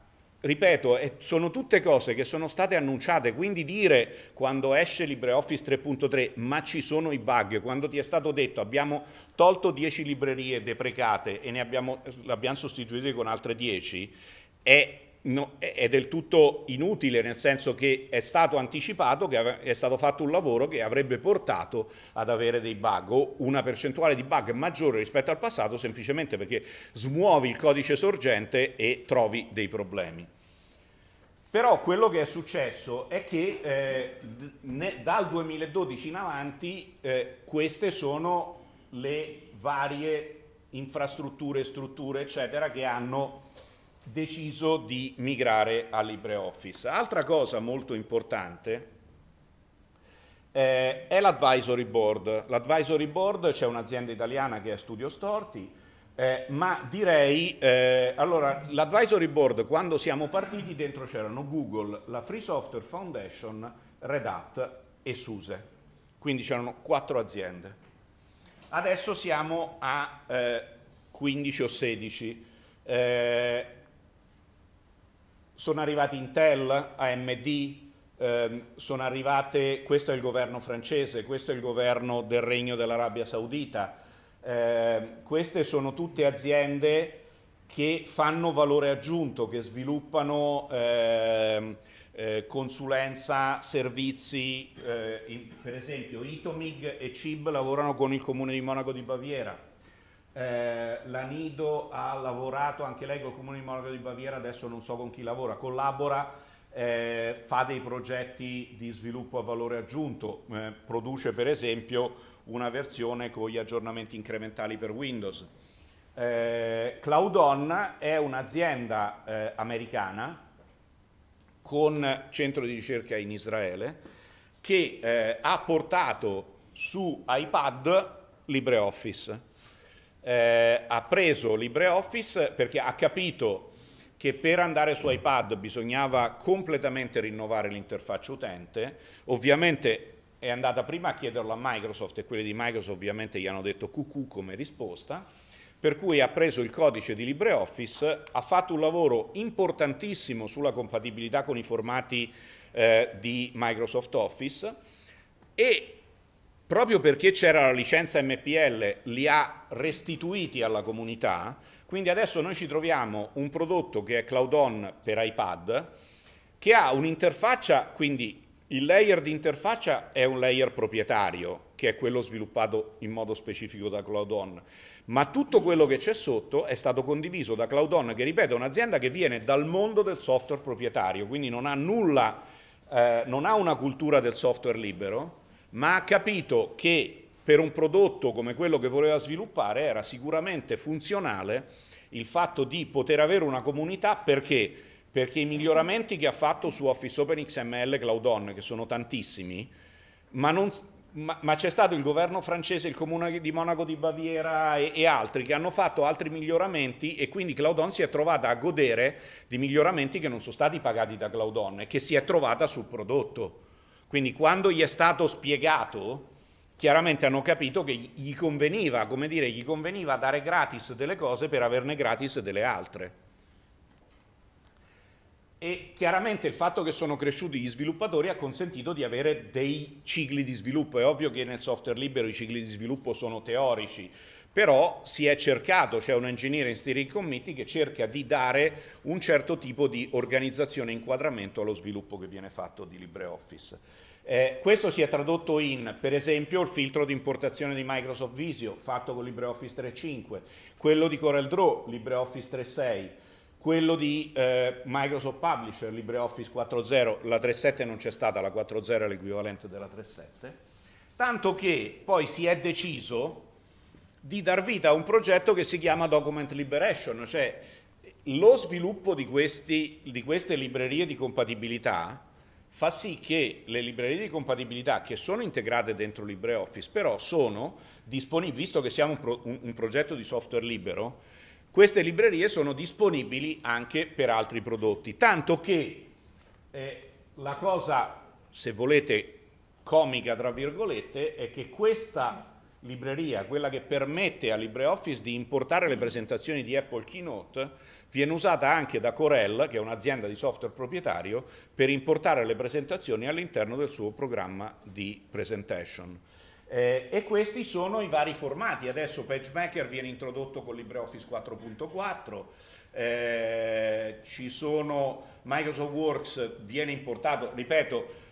ripeto, sono tutte cose che sono state annunciate, quindi dire quando esce LibreOffice 3.3 ma ci sono i bug, quando ti è stato detto abbiamo tolto 10 librerie deprecate e ne abbiamo, l'abbiamo sostituite con altre 10, è, no, è, del tutto inutile, nel senso che è stato anticipato, che è stato fatto un lavoro che avrebbe portato ad avere dei bug o una percentuale di bug maggiore rispetto al passato semplicemente perché smuovi il codice sorgente e trovi dei problemi. Però quello che è successo è che eh, ne, dal 2012 in avanti eh, queste sono le varie infrastrutture, strutture, eccetera, che hanno deciso di migrare a LibreOffice. Altra cosa molto importante eh, è l'advisory board. L'advisory board c'è un'azienda italiana che è Studio Storti, eh, ma direi, eh, allora, l'advisory board quando siamo partiti dentro c'erano Google, la Free Software Foundation, Red Hat e SUSE, quindi c'erano quattro aziende. Adesso siamo a eh, 15 o 16. Eh, sono arrivati Intel, AMD, eh, sono arrivate, questo è il governo francese, questo è il governo del Regno dell'Arabia Saudita, eh, queste sono tutte aziende che fanno valore aggiunto, che sviluppano eh, eh, consulenza, servizi, eh, in, per esempio Itomig e CIB lavorano con il Comune di Monaco di Baviera, eh, la Nido ha lavorato anche lei con il Comune di Monaco di Baviera, adesso non so con chi lavora, collabora, eh, fa dei progetti di sviluppo a valore aggiunto, eh, produce per esempio una versione con gli aggiornamenti incrementali per Windows. Eh, Cloudon è un'azienda eh, americana con centro di ricerca in Israele che eh, ha portato su iPad LibreOffice. Eh, ha preso LibreOffice perché ha capito che per andare su iPad bisognava completamente rinnovare l'interfaccia utente, ovviamente è andata prima a chiederlo a Microsoft e quelli di Microsoft ovviamente gli hanno detto QQ come risposta, per cui ha preso il codice di LibreOffice, ha fatto un lavoro importantissimo sulla compatibilità con i formati eh, di Microsoft Office e proprio perché c'era la licenza MPL li ha restituiti alla comunità, quindi adesso noi ci troviamo un prodotto che è CloudOn per iPad, che ha un'interfaccia, quindi il layer di interfaccia è un layer proprietario, che è quello sviluppato in modo specifico da CloudOn, ma tutto quello che c'è sotto è stato condiviso da CloudOn, che ripeto è un'azienda che viene dal mondo del software proprietario, quindi non ha nulla, eh, non ha una cultura del software libero, ma ha capito che per un prodotto come quello che voleva sviluppare era sicuramente funzionale il fatto di poter avere una comunità perché perché i miglioramenti che ha fatto su Office Open XML Cloud On, che sono tantissimi, ma, ma, ma c'è stato il governo francese, il comune di Monaco di Baviera e, e, altri che hanno fatto altri miglioramenti e quindi Cloud On si è trovata a godere di miglioramenti che non sono stati pagati da Cloud On e che si è trovata sul prodotto. Quindi quando gli è stato spiegato, chiaramente hanno capito che gli conveniva, come dire, gli conveniva dare gratis delle cose per averne gratis delle altre e chiaramente il fatto che sono cresciuti gli sviluppatori ha consentito di avere dei cicli di sviluppo. È ovvio che nel software libero i cicli di sviluppo sono teorici, però si è cercato, c'è un engineering steering committee che cerca di dare un certo tipo di organizzazione e inquadramento allo sviluppo che viene fatto di LibreOffice. Eh, questo si è tradotto in, per esempio, il filtro di importazione di Microsoft Visio fatto con LibreOffice 3.5, quello di CorelDRAW, LibreOffice 3.6, quello di eh, Microsoft Publisher, LibreOffice 4.0, la 3.7 non c'è stata, la 4.0 è l'equivalente della 3.7, tanto che poi si è deciso di dar vita a un progetto che si chiama Document Liberation, cioè lo sviluppo di, questi, di queste librerie di compatibilità fa sì che le librerie di compatibilità che sono integrate dentro LibreOffice però sono disponibili, visto che siamo un, pro, un, un progetto di software libero, queste librerie sono disponibili anche per altri prodotti, tanto che eh, la cosa, se volete, comica, tra virgolette, è che questa libreria, quella che permette a LibreOffice di importare le presentazioni di Apple Keynote, viene usata anche da Corel, che è un'azienda di software proprietario, per importare le presentazioni all'interno del suo programma di presentation. Eh, e questi sono i vari formati. Adesso PageMaker viene introdotto con LibreOffice 4.4, eh, ci sono Microsoft Works viene importato, ripeto,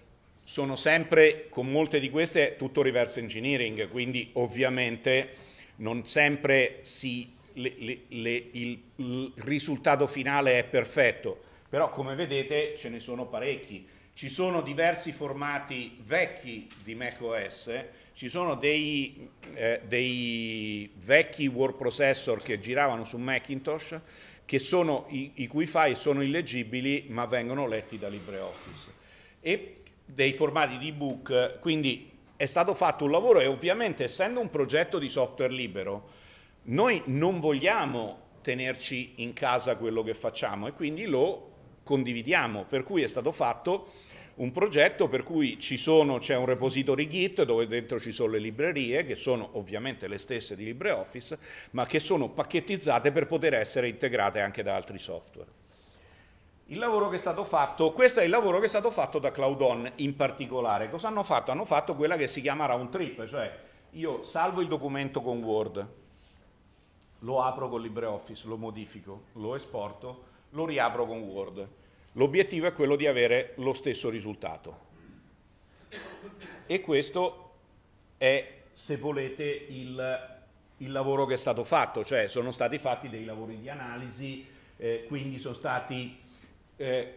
sono sempre con molte di queste tutto reverse engineering, quindi ovviamente non sempre si, le, le, le, il, il risultato finale è perfetto, però come vedete ce ne sono parecchi. Ci sono diversi formati vecchi di macOS ci sono dei, eh, dei, vecchi word processor che giravano su Macintosh sono, i, i, cui file sono illeggibili ma vengono letti da LibreOffice e dei formati di book, quindi è stato fatto un lavoro e ovviamente essendo un progetto di software libero noi non vogliamo tenerci in casa quello che facciamo e quindi lo condividiamo, per cui è stato fatto un progetto per cui c'è un repository Git dove dentro ci sono le librerie, che sono ovviamente le stesse di LibreOffice, ma che sono pacchettizzate per poter essere integrate anche da altri software. Il lavoro che è stato fatto, questo è il lavoro che è stato fatto da CloudOn in particolare. Cosa hanno fatto? Hanno fatto quella che si chiama round trip, cioè io salvo il documento con Word, lo apro con LibreOffice, lo modifico, lo esporto, lo riapro con Word L'obiettivo è quello di avere lo stesso risultato. E questo è, se volete, il, il lavoro che è stato fatto, cioè sono stati fatti dei lavori di analisi, eh, quindi sono stati... Eh,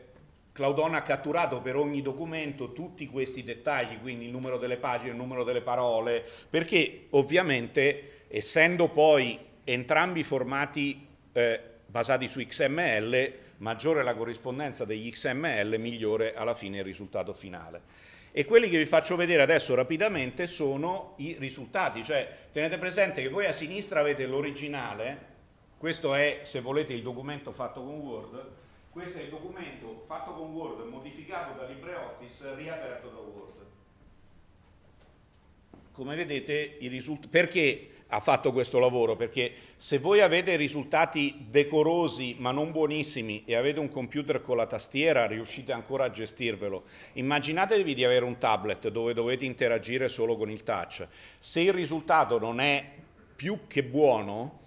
Claudon ha catturato per ogni documento tutti questi dettagli, quindi il numero delle pagine, il numero delle parole, perché ovviamente essendo poi entrambi formati eh, basati su XML, maggiore la corrispondenza degli XML, migliore alla fine il risultato finale. E quelli che vi faccio vedere adesso rapidamente sono i risultati, cioè tenete presente che voi a sinistra avete l'originale, questo è se volete il documento fatto con Word, questo è il documento fatto con Word, modificato da LibreOffice, riaperto da Word. Come vedete perché ha fatto questo lavoro? Perché se voi avete risultati decorosi ma non buonissimi e avete un computer con la tastiera, riuscite ancora a gestirvelo. Immaginatevi di avere un tablet dove dovete interagire solo con il touch. Se il risultato non è più che buono,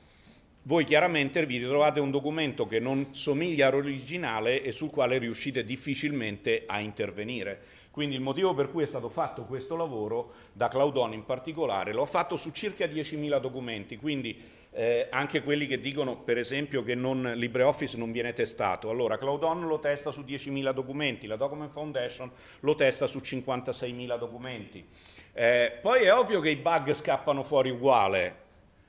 voi chiaramente vi ritrovate un documento che non somiglia all'originale e sul quale riuscite difficilmente a intervenire. Quindi il motivo per cui è stato fatto questo lavoro, da Cloudon in particolare, l'ho fatto su circa 10.000 documenti, quindi eh, anche quelli che dicono per esempio che non, LibreOffice non viene testato. Allora Cloudon lo testa su 10.000 documenti, la Document Foundation lo testa su 56.000 documenti. Eh, poi è ovvio che i bug scappano fuori uguale,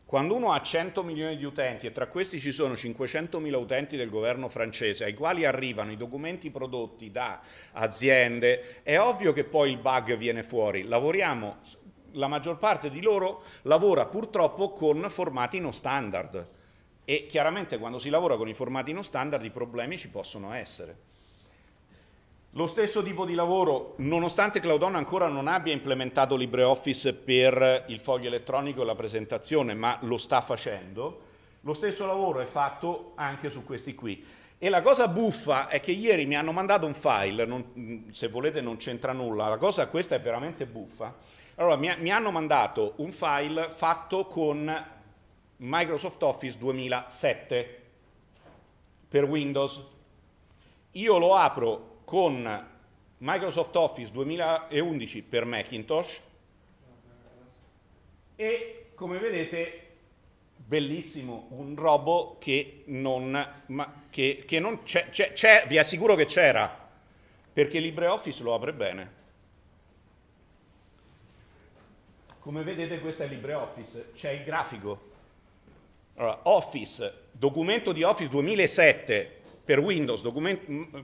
quando uno ha 100 milioni di utenti e tra questi ci sono 500 mila utenti del governo francese ai quali arrivano i documenti prodotti da aziende, è ovvio che poi il bug viene fuori. Lavoriamo, la maggior parte di loro lavora purtroppo con formati non standard e chiaramente quando si lavora con i formati non standard i problemi ci possono essere. Lo stesso tipo di lavoro, nonostante Cloudon ancora non abbia implementato LibreOffice per il foglio elettronico e la presentazione, ma lo sta facendo, lo stesso lavoro è fatto anche su questi qui. E la cosa buffa è che ieri mi hanno mandato un file, non, se volete non c'entra nulla, la cosa questa è veramente buffa. Allora, mi, mi hanno mandato un file fatto con Microsoft Office 2007 per Windows. Io lo apro con Microsoft Office 2011 per Macintosh e come vedete bellissimo, un robo che non, che, che non c'è, c'è, vi assicuro che c'era, perché LibreOffice lo apre bene. Come vedete questo è LibreOffice, c'è il grafico. Allora, Office, documento di Office 2007, per Windows,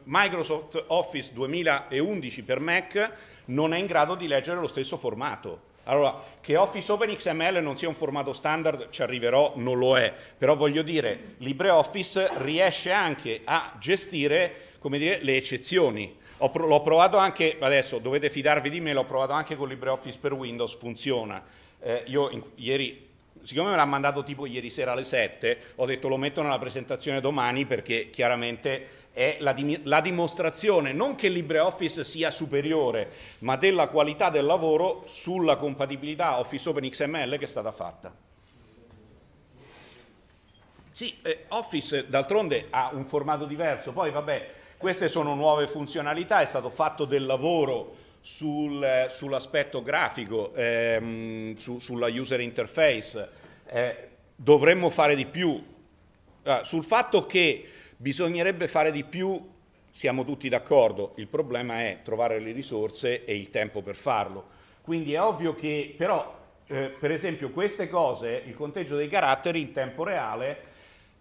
Microsoft Office 2011 per Mac non è in grado di leggere lo stesso formato. Allora, che Office OpenXML non sia un formato standard, ci arriverò, non lo è, però voglio dire, LibreOffice riesce anche a gestire, dire, le eccezioni. l'ho provato anche, adesso dovete fidarvi di me, l'ho provato anche con LibreOffice per Windows, funziona. Eh, io in, ieri siccome me l'ha mandato tipo ieri sera alle 7, ho detto lo metto nella presentazione domani perché chiaramente è la, la, dimostrazione non che LibreOffice sia superiore, ma della qualità del lavoro sulla compatibilità Office Open XML che è stata fatta. Sì, eh, Office d'altronde ha un formato diverso, poi vabbè, queste sono nuove funzionalità, è stato fatto del lavoro sul, sull'aspetto grafico, ehm, su, sulla user interface, eh, dovremmo fare di più. Ah, sul fatto che bisognerebbe fare di più siamo tutti d'accordo, il problema è trovare le risorse e il tempo per farlo. Quindi è ovvio che, però, eh, per esempio, queste cose, il conteggio dei caratteri in tempo reale,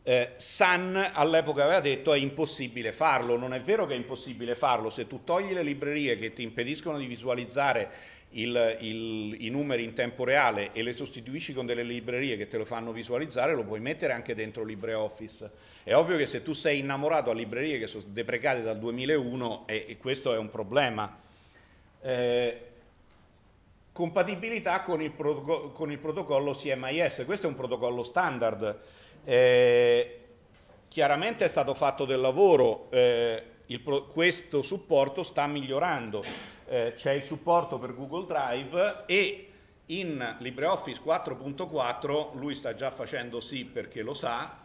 eh, Sun all'epoca aveva detto è impossibile farlo, non è vero che è impossibile farlo, se tu togli le librerie che ti impediscono di visualizzare il, il, i numeri in tempo reale e le sostituisci con delle librerie che te lo fanno visualizzare, lo puoi mettere anche dentro LibreOffice. È ovvio che se tu sei innamorato a librerie che sono deprecate dal 2001, e, e questo è un problema. Eh, compatibilità con il, con il protocollo CMIS, questo è un protocollo standard eh, chiaramente è stato fatto del lavoro, eh, il, questo supporto sta migliorando, eh, c'è il supporto per Google Drive e in LibreOffice 4.4 lui sta già facendo sì perché lo sa,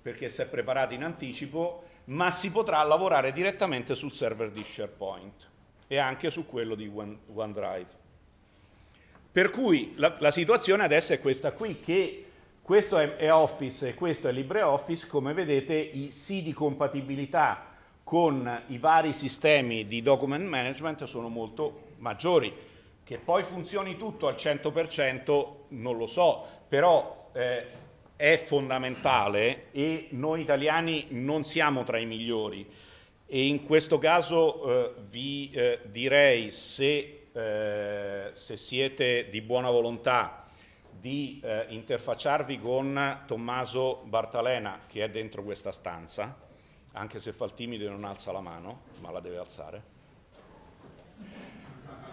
perché si è preparato in anticipo, ma si potrà lavorare direttamente sul server di SharePoint e anche su quello di OneDrive. Per cui la, la situazione adesso è questa qui, che questo è, Office e questo è LibreOffice, come vedete i sì di compatibilità con i vari sistemi di document management sono molto maggiori. Che poi funzioni tutto al 100% non lo so, però eh, è fondamentale e noi italiani non siamo tra i migliori e in questo caso eh, vi eh, direi se eh, se siete di buona volontà di eh, interfacciarvi con Tommaso Bartalena che è dentro questa stanza, anche se fa il timido e non alza la mano, ma la deve alzare,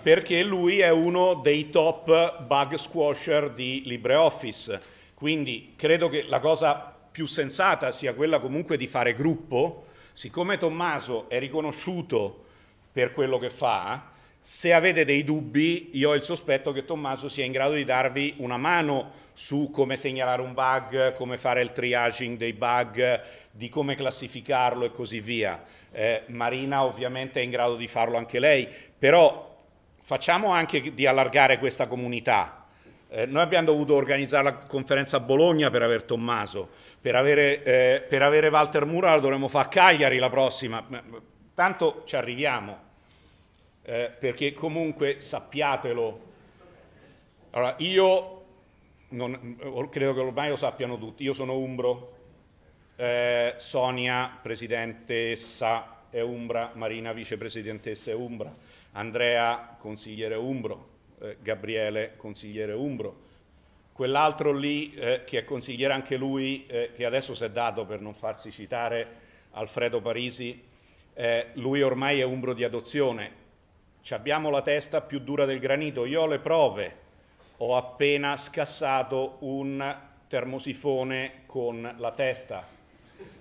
perché lui è uno dei top bug squasher di LibreOffice, quindi credo che la cosa più sensata sia quella comunque di fare gruppo, siccome Tommaso è riconosciuto per quello che fa, se avete dei dubbi, io ho il sospetto che Tommaso sia in grado di darvi una mano su come segnalare un bug, come fare il triaging dei bug, di come classificarlo e così via. Eh, Marina ovviamente è in grado di farlo anche lei, però facciamo anche di allargare questa comunità. Eh, noi abbiamo dovuto organizzare la conferenza a Bologna per avere Tommaso, per avere, eh, per avere Walter Mura la dovremmo fare a Cagliari la prossima, tanto ci arriviamo eh, perché comunque sappiatelo. Allora, io non, credo che ormai lo sappiano tutti, io sono Umbro, eh, Sonia, presidentessa è Umbra, Marina, vicepresidentessa è Umbra, Andrea, consigliere Umbro, eh, Gabriele, consigliere Umbro. Quell'altro lì, eh, che è consigliere anche lui, eh, che adesso si è dato per non farsi citare, Alfredo Parisi, eh, lui ormai è Umbro di adozione, ci abbiamo la testa più dura del granito. Io ho le prove. Ho appena scassato un termosifone con la testa.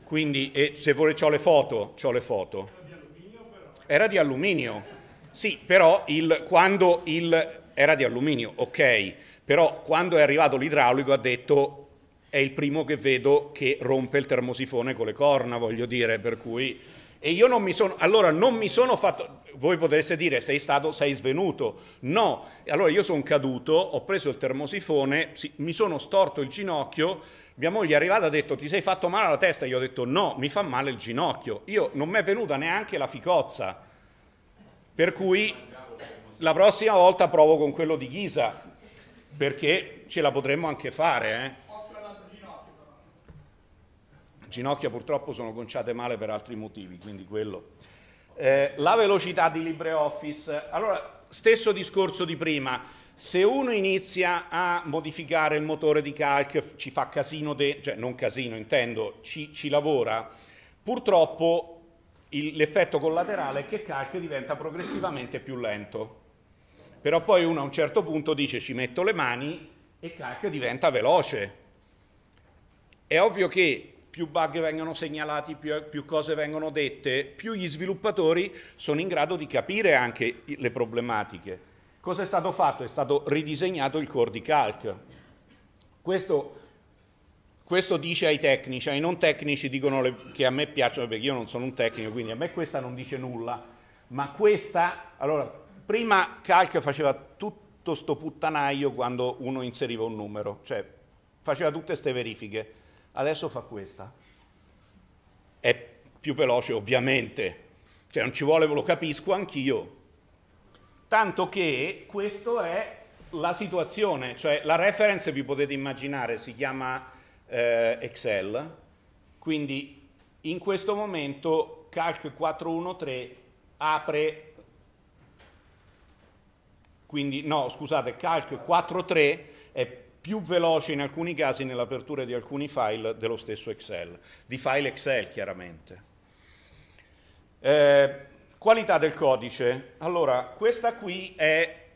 Quindi, e se volete, ho le foto, ho le foto. Era di alluminio. Sì, però il, quando il, era di alluminio, ok, però quando è arrivato l'idraulico ha detto è il primo che vedo che rompe il termosifone con le corna, voglio dire, per cui e io non mi sono, allora non mi sono fatto, voi potreste dire sei stato, sei svenuto, no, allora io sono caduto, ho preso il termosifone, mi sono storto il ginocchio, mia moglie è arrivata e ha detto ti sei fatto male alla testa, io ho detto no, mi fa male il ginocchio, io non mi è venuta neanche la ficozza, per cui la prossima volta provo con quello di Ghisa, perché ce la potremmo anche fare, eh ginocchia purtroppo sono conciate male per altri motivi, quindi quello. Eh, la velocità di LibreOffice, allora stesso discorso di prima, se uno inizia a modificare il motore di calc, ci fa casino, de, cioè non casino intendo, ci, ci lavora, purtroppo l'effetto collaterale è che calc diventa progressivamente più lento. Però poi uno a un certo punto dice ci metto le mani e calc diventa veloce. È ovvio che più bug vengono segnalati, più, più, cose vengono dette, più gli sviluppatori sono in grado di capire anche le problematiche. Cosa è stato fatto? È stato ridisegnato il core di calc. Questo, questo dice ai tecnici, ai non tecnici dicono le, che a me piacciono perché io non sono un tecnico, quindi a me questa non dice nulla, ma questa, allora, prima calc faceva tutto sto puttanaio quando uno inseriva un numero, cioè faceva tutte queste verifiche adesso fa questa. È più veloce ovviamente, cioè non ci vuole, lo capisco anch'io. Tanto che questa è la situazione, cioè la reference vi potete immaginare si chiama eh, Excel, quindi in questo momento Calc 413 apre quindi no scusate Calc 4.3 è più veloce in alcuni casi nell'apertura di alcuni file dello stesso Excel, di file Excel chiaramente. Eh, qualità del codice. Allora, questa qui è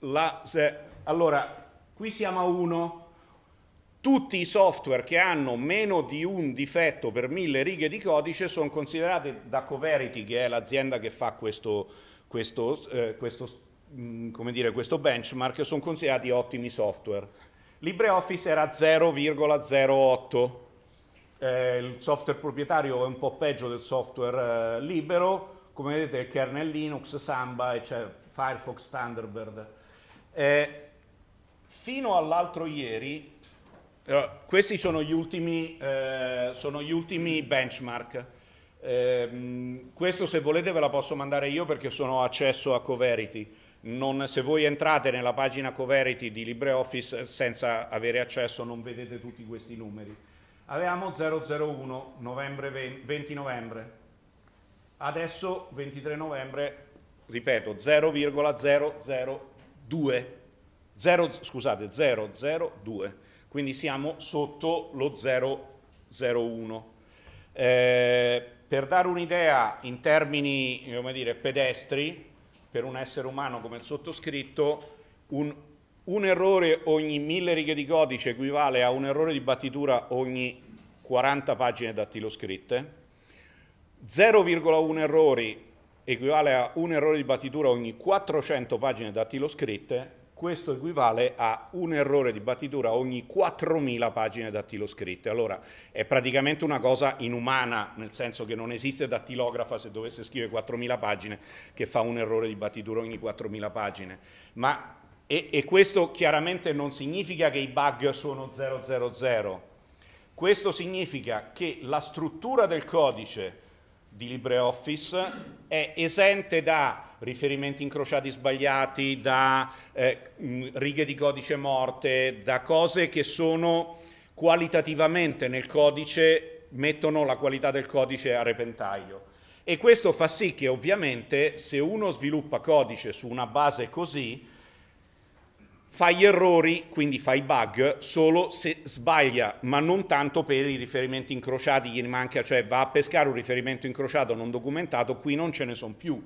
la... Se, allora, qui siamo a 1. Tutti i software che hanno meno di un difetto per mille righe di codice sono considerati da Coverity, che è l'azienda che fa questo, questo, eh, questo, mh, mm, dire, questo benchmark, sono considerati ottimi software LibreOffice era 0,08, eh, il software proprietario è un po' peggio del software eh, libero, come vedete il kernel Linux, Samba e c'è Firefox, Thunderbird. Eh, fino all'altro ieri, eh, questi sono gli ultimi, eh, sono gli ultimi benchmark. Ehm, questo se volete ve la posso mandare io perché sono accesso a Coverity non, se voi entrate nella pagina Coverity di LibreOffice senza avere accesso non vedete tutti questi numeri. Avevamo 001, novembre 20, 20 novembre, adesso 23 novembre ripeto 0,002 0, scusate 002 quindi siamo sotto lo 0,01 eh, per dare un'idea in termini dire, pedestri per un essere umano come il sottoscritto un, un errore ogni mille righe di codice equivale a un errore di battitura ogni 40 pagine dattiloscritte 0,1 errori equivale a un errore di battitura ogni 400 pagine dattiloscritte, questo equivale a un errore di battitura ogni 4.000 pagine dattiloscritte. Allora è praticamente una cosa inumana, nel senso che non esiste dattilografa se dovesse scrivere 4.000 pagine che fa un errore di battitura ogni 4.000 pagine. Ma, e, e questo chiaramente non significa che i bug sono 000, questo significa che la struttura del codice di LibreOffice è esente da riferimenti incrociati sbagliati, da eh, righe di codice morte, da cose che sono qualitativamente nel codice, mettono la qualità del codice a repentaglio. E questo fa sì che ovviamente se uno sviluppa codice su una base così, fa gli errori, quindi fa i bug, solo se sbaglia, ma non tanto per i riferimenti incrociati, gli manca, cioè va a pescare un riferimento incrociato non documentato, qui non ce ne sono più.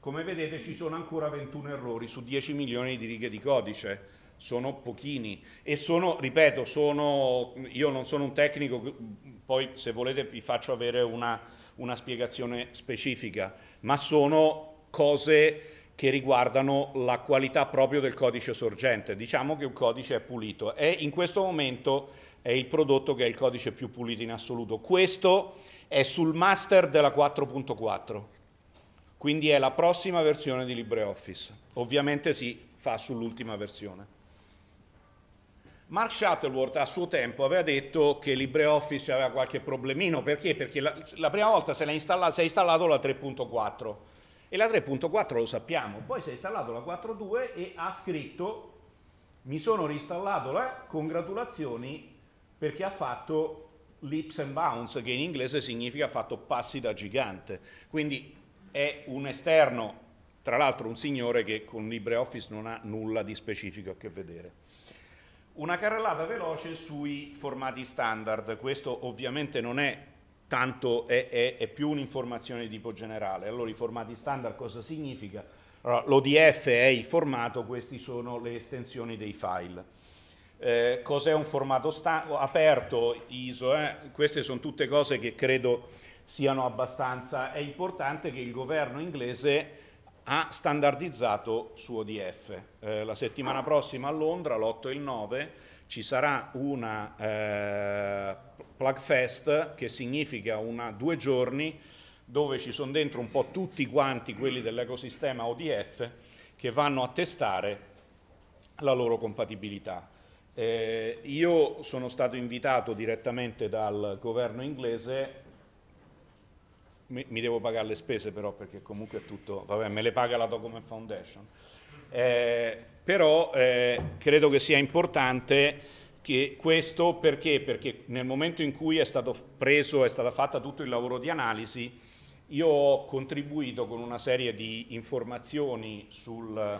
Come vedete ci sono ancora 21 errori su 10 milioni di righe di codice, sono pochini e sono, ripeto, sono, io non sono un tecnico, poi se volete vi faccio avere una, una spiegazione specifica, ma sono cose che riguardano la qualità proprio del codice sorgente. Diciamo che un codice è pulito e in questo momento è il prodotto che è il codice più pulito in assoluto. Questo è sul master della 4.4, quindi è la prossima versione di LibreOffice. Ovviamente si fa sull'ultima versione. Mark Shuttleworth a suo tempo aveva detto che LibreOffice aveva qualche problemino, perché? Perché la, la prima volta se l'ha è installato la 3.4 e la 3.4 lo sappiamo, poi si è installato la 4.2 e ha scritto mi sono reinstallato la congratulazioni perché ha fatto leaps and bounds, che in inglese significa fatto passi da gigante. Quindi è un esterno, tra l'altro un signore che con LibreOffice non ha nulla di specifico a che vedere. Una carrellata veloce sui formati standard, questo ovviamente non è tanto è, è, è più un'informazione di tipo generale. Allora i formati standard cosa significa? Allora, L'ODF è il formato, queste sono le estensioni dei file. Eh, cos'è un formato aperto, ISO? Eh? Queste sono tutte cose che credo siano abbastanza... È importante che il governo inglese ha standardizzato su ODF. Eh, la settimana prossima a Londra, l'8 e il 9, ci sarà una eh, Plug Fest che significa una, due giorni dove ci sono dentro un po' tutti quanti quelli dell'ecosistema ODF che vanno a testare la loro compatibilità. Eh, io sono stato invitato direttamente dal governo inglese, mi, mi, devo pagare le spese però perché comunque è tutto, vabbè me le paga la Document Foundation, eh, però eh, credo che sia importante che questo perché? Perché nel momento in cui è stato preso, è stata fatta tutto il lavoro di analisi, io ho contribuito con una serie di informazioni sul,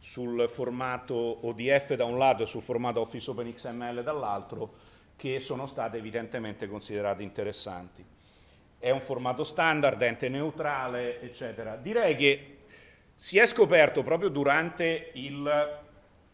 sul formato ODF da un lato e sul formato Office Open XML dall'altro, che sono state evidentemente considerate interessanti. È un formato standard, ente neutrale, eccetera. Direi che si è scoperto proprio durante il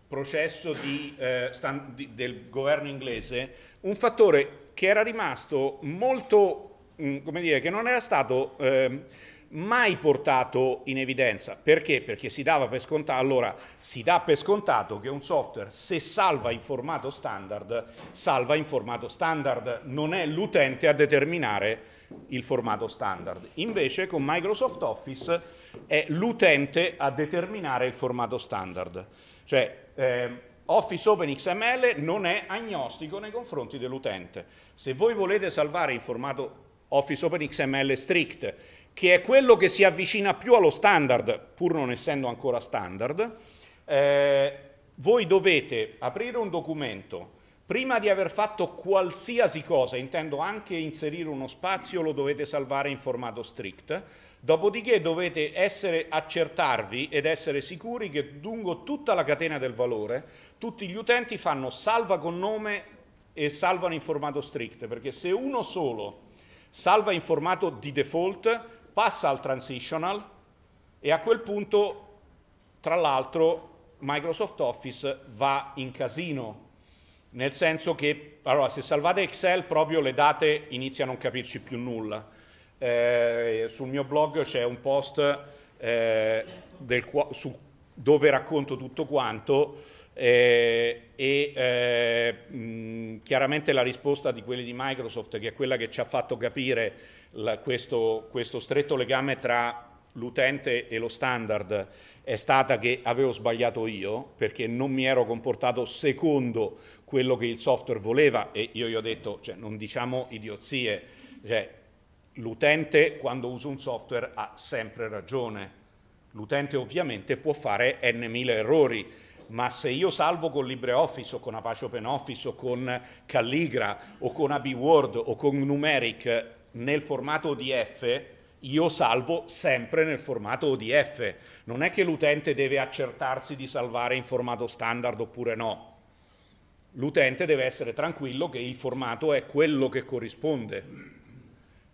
processo di, eh, stand, di, del governo inglese un fattore che era rimasto molto, mh, mm, come dire, che non era stato eh, mai portato in evidenza. Perché? Perché si dava per scontato, allora si dà per scontato che un software se salva in formato standard, salva in formato standard, non è l'utente a determinare il formato standard. Invece con Microsoft Office è l'utente a determinare il formato standard. Cioè eh, Office Open XML non è agnostico nei confronti dell'utente. Se voi volete salvare in formato Office Open XML strict, che è quello che si avvicina più allo standard, pur non essendo ancora standard, eh, voi dovete aprire un documento, prima di aver fatto qualsiasi cosa, intendo anche inserire uno spazio, lo dovete salvare in formato strict, Dopodiché dovete essere, accertarvi ed essere sicuri che lungo tutta la catena del valore tutti gli utenti fanno salva con nome e salvano in formato strict, perché se uno solo salva in formato di default, passa al transitional e a quel punto, tra l'altro, Microsoft Office va in casino, nel senso che allora, se salvate Excel proprio le date iniziano a non capirci più nulla eh, sul mio blog c'è un post eh, del, su, dove racconto tutto quanto eh, e eh, mh, chiaramente la risposta di quelli di Microsoft, che è quella che ci ha fatto capire la, questo, questo stretto legame tra l'utente e lo standard, è stata che avevo sbagliato io, perché non mi ero comportato secondo quello che il software voleva e io gli ho detto, cioè, non diciamo idiozie, cioè, L'utente quando usa un software ha sempre ragione. L'utente ovviamente può fare n mille errori, ma se io salvo con LibreOffice o con Apache OpenOffice o con Calligra o con AB Word o con Numeric nel formato ODF, io salvo sempre nel formato ODF. Non è che l'utente deve accertarsi di salvare in formato standard oppure no. L'utente deve essere tranquillo che il formato è quello che corrisponde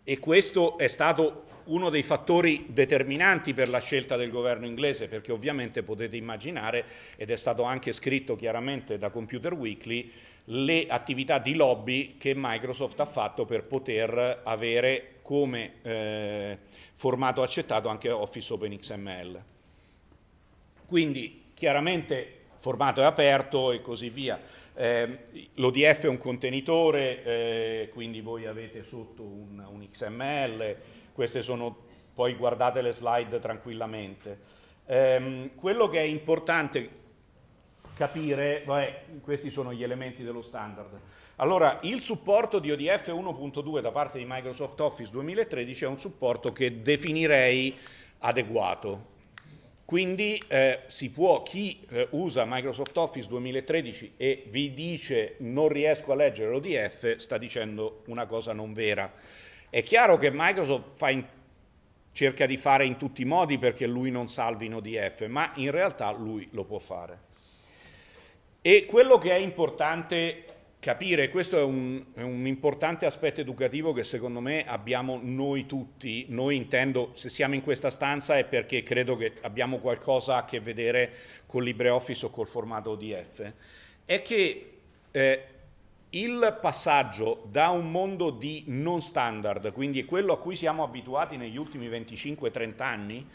e questo è stato uno dei fattori determinanti per la scelta del governo inglese, perché ovviamente potete immaginare, ed è stato anche scritto chiaramente da Computer Weekly, le attività di lobby che Microsoft ha fatto per poter avere come eh, formato accettato anche Office OpenXML. Quindi chiaramente formato è aperto e così via. Eh, L'ODF è un contenitore, eh, quindi voi avete sotto un, un, XML, queste sono, poi guardate le slide tranquillamente. Eh, quello che è importante capire, vabbè, questi sono gli elementi dello standard. Allora, il supporto di ODF 1.2 da parte di Microsoft Office 2013 è un supporto che definirei adeguato, quindi eh, si può, chi eh, usa Microsoft Office 2013 e vi dice non riesco a leggere l'ODF, sta dicendo una cosa non vera. È chiaro che Microsoft in, cerca di fare in tutti i modi perché lui non salvi in ODF, ma in realtà lui lo può fare. E quello che è importante capire, questo è un, è un, importante aspetto educativo che secondo me abbiamo noi tutti, noi intendo se siamo in questa stanza è perché credo che abbiamo qualcosa a che vedere con LibreOffice o col formato ODF, è che eh, il passaggio da un mondo di non standard, quindi quello a cui siamo abituati negli ultimi 25-30 anni,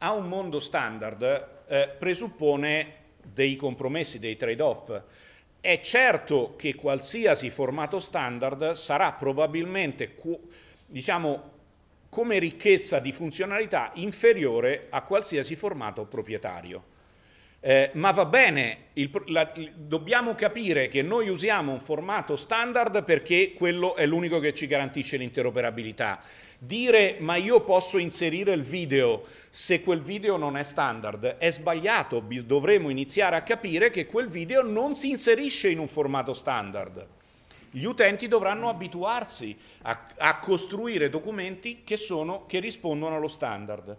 a un mondo standard eh, presuppone dei compromessi, dei trade-off è certo che qualsiasi formato standard sarà probabilmente, diciamo, come ricchezza di funzionalità inferiore a qualsiasi formato proprietario. Eh, ma va bene, il, la, dobbiamo capire che noi usiamo un formato standard perché quello è l'unico che ci garantisce l'interoperabilità. Dire ma io posso inserire il video? Se quel video non è standard è sbagliato, dovremo iniziare a capire che quel video non si inserisce in un formato standard. Gli utenti dovranno abituarsi a, a costruire documenti che, sono, che rispondono allo standard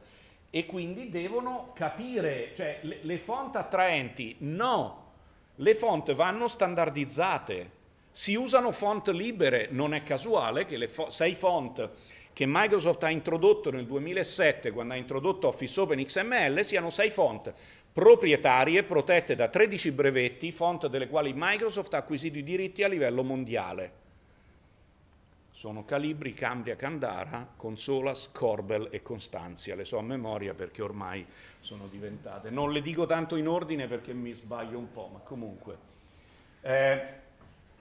e quindi devono capire, cioè le, le font attraenti, no, le font vanno standardizzate, si usano font libere, non è casuale che le fo sei font che Microsoft ha introdotto nel 2007 quando ha introdotto Office Open XML siano sei font proprietarie protette da 13 brevetti, font delle quali Microsoft ha acquisito i diritti a livello mondiale sono Calibri, Cambria, Candara, Consolas, Corbel e Constanzia. Le so a memoria perché ormai sono diventate. Non le dico tanto in ordine perché mi sbaglio un po', ma comunque. Eh,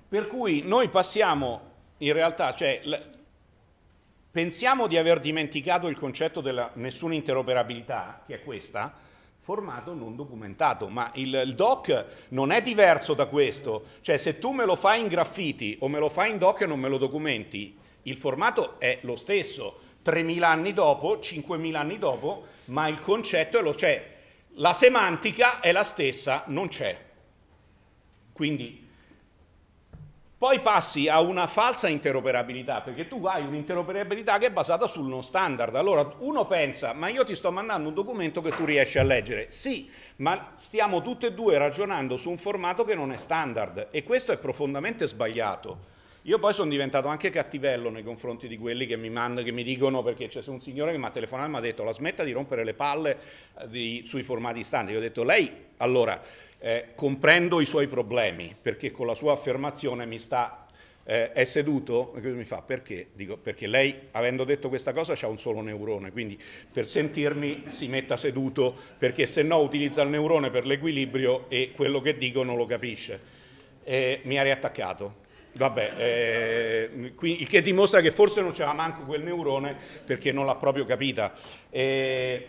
per cui noi passiamo, in realtà, cioè, pensiamo di aver dimenticato il concetto della nessuna interoperabilità, che è questa, formato non documentato, ma il, il, doc non è diverso da questo, cioè se tu me lo fai in graffiti o me lo fai in doc e non me lo documenti, il formato è lo stesso, 3.000 anni dopo, 5.000 anni dopo, ma il concetto è lo c'è, la semantica è la stessa, non c'è. Quindi poi passi a una falsa interoperabilità, perché tu hai un'interoperabilità che è basata sul non standard. Allora uno pensa, ma io ti sto mandando un documento che tu riesci a leggere. Sì, ma stiamo tutte e due ragionando su un formato che non è standard e questo è profondamente sbagliato. Io poi sono diventato anche cattivello nei confronti di quelli che mi, mandano, che mi dicono, perché c'è un signore che mi ha telefonato e mi ha detto la smetta di rompere le palle eh, di, sui formati standard. Io ho detto, lei, allora, eh, comprendo i suoi problemi, perché con la sua affermazione mi sta eh, è seduto? E mi fa perché? Dico perché lei, avendo detto questa cosa, ha un solo neurone, quindi per sentirmi si metta seduto, perché se no utilizza il neurone per l'equilibrio e quello che dico non lo capisce. E mi ha riattaccato. Vabbè, eh, il che dimostra che forse non c'era manco quel neurone perché non l'ha proprio capita. Eh,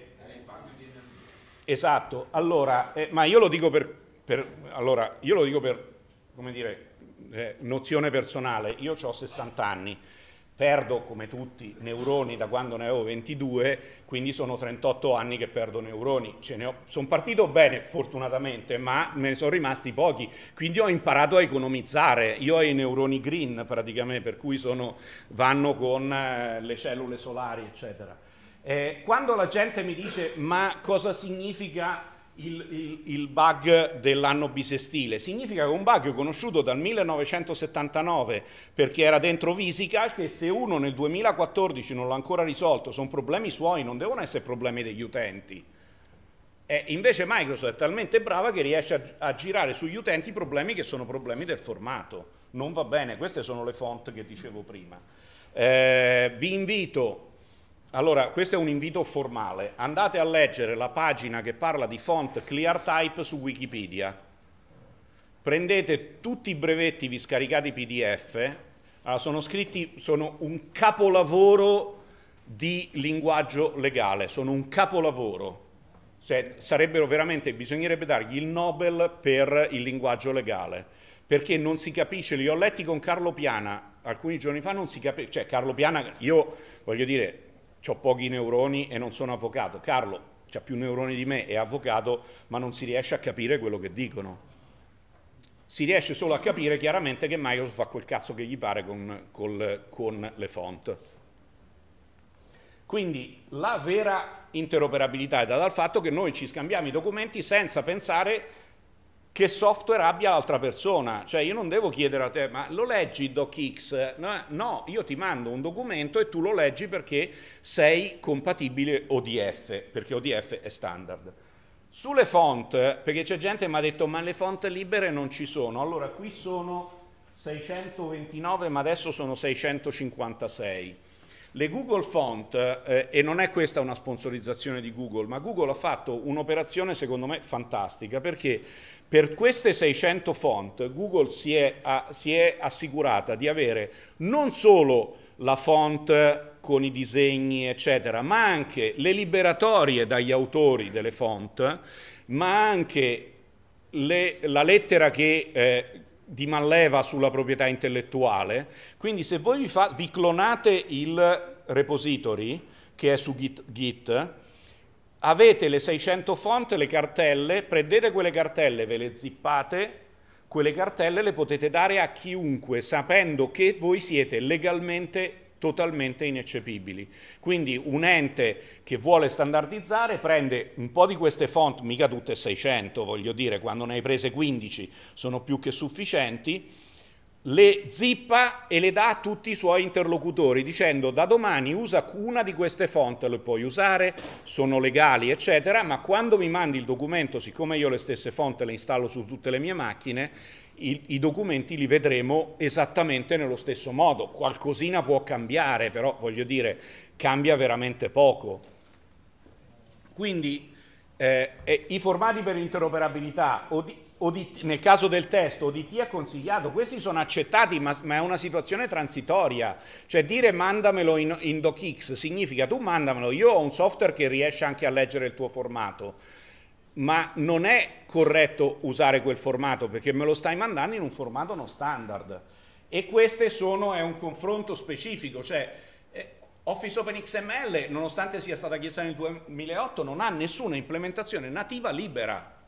esatto, allora, eh, ma io lo dico per per, allora, io lo dico per, come dire, eh, nozione personale, io ho 60 anni, perdo come tutti neuroni da quando ne avevo 22, quindi sono 38 anni che perdo neuroni. sono partito bene fortunatamente, ma me ne sono rimasti pochi, quindi ho imparato a economizzare. Io ho i neuroni green praticamente, per cui sono, vanno con eh, le cellule solari, eccetera. Eh, quando la gente mi dice ma cosa significa il, il, il bug dell'anno bisestile. Significa che un bug conosciuto dal 1979 perché era dentro Visical, che se uno nel 2014 non l'ha ancora risolto, sono problemi suoi, non devono essere problemi degli utenti. E invece Microsoft è talmente brava che riesce a, a girare sugli utenti problemi che sono problemi del formato. Non va bene, queste sono le font che dicevo prima. Eh, vi invito allora, questo è un invito formale. Andate a leggere la pagina che parla di font ClearType su Wikipedia. Prendete tutti i brevetti, vi scaricate PDF. Allora, sono scritti, sono un capolavoro di linguaggio legale, sono un capolavoro. Cioè, sarebbero veramente, bisognerebbe dargli il Nobel per il linguaggio legale, perché non si capisce, li ho letti con Carlo Piana alcuni giorni fa, non si capisce, cioè Carlo Piana, io voglio dire, ho pochi neuroni e non sono avvocato. Carlo ha più neuroni di me, è avvocato, ma non si riesce a capire quello che dicono. Si riesce solo a capire chiaramente che Microsoft fa quel cazzo che gli pare con, col, con le font. Quindi la vera interoperabilità è data dal fatto che noi ci scambiamo i documenti senza pensare che software abbia l'altra persona, cioè io non devo chiedere a te, ma lo leggi DocX? No, io ti mando un documento e tu lo leggi perché sei compatibile ODF, perché ODF è standard. Sulle font, perché c'è gente che mi ha detto ma le font libere non ci sono, allora qui sono 629 ma adesso sono 656. Le Google Font, eh, e non è questa una sponsorizzazione di Google, ma Google ha fatto un'operazione secondo me fantastica perché per queste 600 font Google si è, a, si è assicurata di avere non solo la font con i disegni, eccetera, ma anche le liberatorie dagli autori delle font, ma anche le, la lettera che eh, di manleva sulla proprietà intellettuale. Quindi se voi vi, fa, vi clonate il repository, che è su Git, Git avete le 600 font, le cartelle, prendete quelle cartelle, ve le zippate, quelle cartelle le potete dare a chiunque, sapendo che voi siete legalmente totalmente ineccepibili. Quindi un ente che vuole standardizzare prende un po' di queste font, mica tutte 600, voglio dire, quando ne hai prese 15 sono più che sufficienti, le zippa e le dà a tutti i suoi interlocutori dicendo da domani usa una di queste font, le puoi usare, sono legali eccetera, ma quando mi mandi il documento, siccome io le stesse font le installo su tutte le mie macchine, i, i documenti li vedremo esattamente nello stesso modo. Qualcosina può cambiare, però voglio dire, cambia veramente poco. Quindi eh, eh, i formati per interoperabilità o di, ODT, nel caso del testo ODT è consigliato, questi sono accettati ma, ma, è una situazione transitoria, cioè dire mandamelo in, in DocX significa tu mandamelo, io ho un software che riesce anche a leggere il tuo formato, ma non è corretto usare quel formato perché me lo stai mandando in un formato non standard e questo è un confronto specifico, cioè eh, Office Open XML nonostante sia stata chiesta nel 2008 non ha nessuna implementazione nativa libera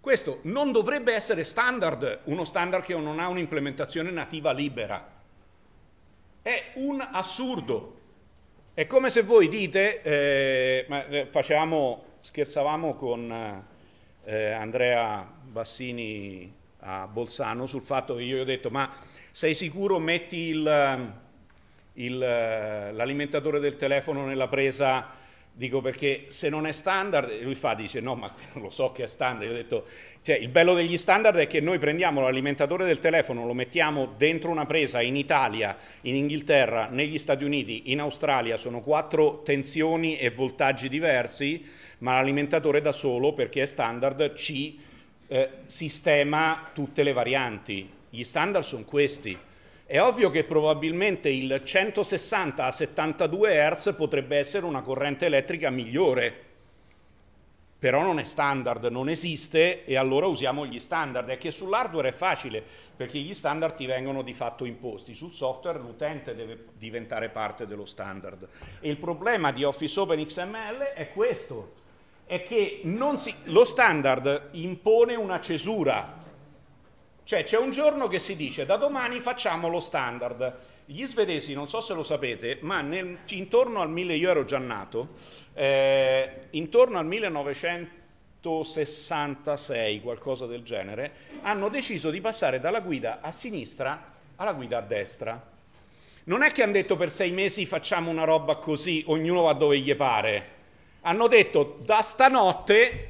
Questo non dovrebbe essere standard, uno standard che non ha un'implementazione nativa libera. È un assurdo. È come se voi dite, eh, eh facevamo, scherzavamo con eh, Andrea Bassini a Bolzano sul fatto che io gli ho detto ma sei sicuro metti l'alimentatore del telefono nella presa Dico perché se non è standard, lui fa, dice no, ma lo so che è standard. Io ho detto, cioè, il bello degli standard è che noi prendiamo l'alimentatore del telefono, lo mettiamo dentro una presa in Italia, in Inghilterra, negli Stati Uniti, in Australia, sono quattro tensioni e voltaggi diversi, ma l'alimentatore da solo, perché è standard, ci eh, sistema tutte le varianti. Gli standard sono questi. È ovvio che probabilmente il 160 a 72 Hz potrebbe essere una corrente elettrica migliore, però non è standard, non esiste e allora usiamo gli standard. È che sull'hardware è facile perché gli standard ti vengono di fatto imposti, sul software l'utente deve diventare parte dello standard. E il problema di Office Open XML è questo, è che si, lo standard impone una cesura, cioè c'è un giorno che si dice da domani facciamo lo standard. Gli svedesi, non so se lo sapete, ma nel, intorno al 1000, io ero già nato, eh, intorno al 1966, qualcosa del genere, hanno deciso di passare dalla guida a sinistra alla guida a destra. Non è che hanno detto per sei mesi facciamo una roba così, ognuno va dove gli pare. Hanno detto da stanotte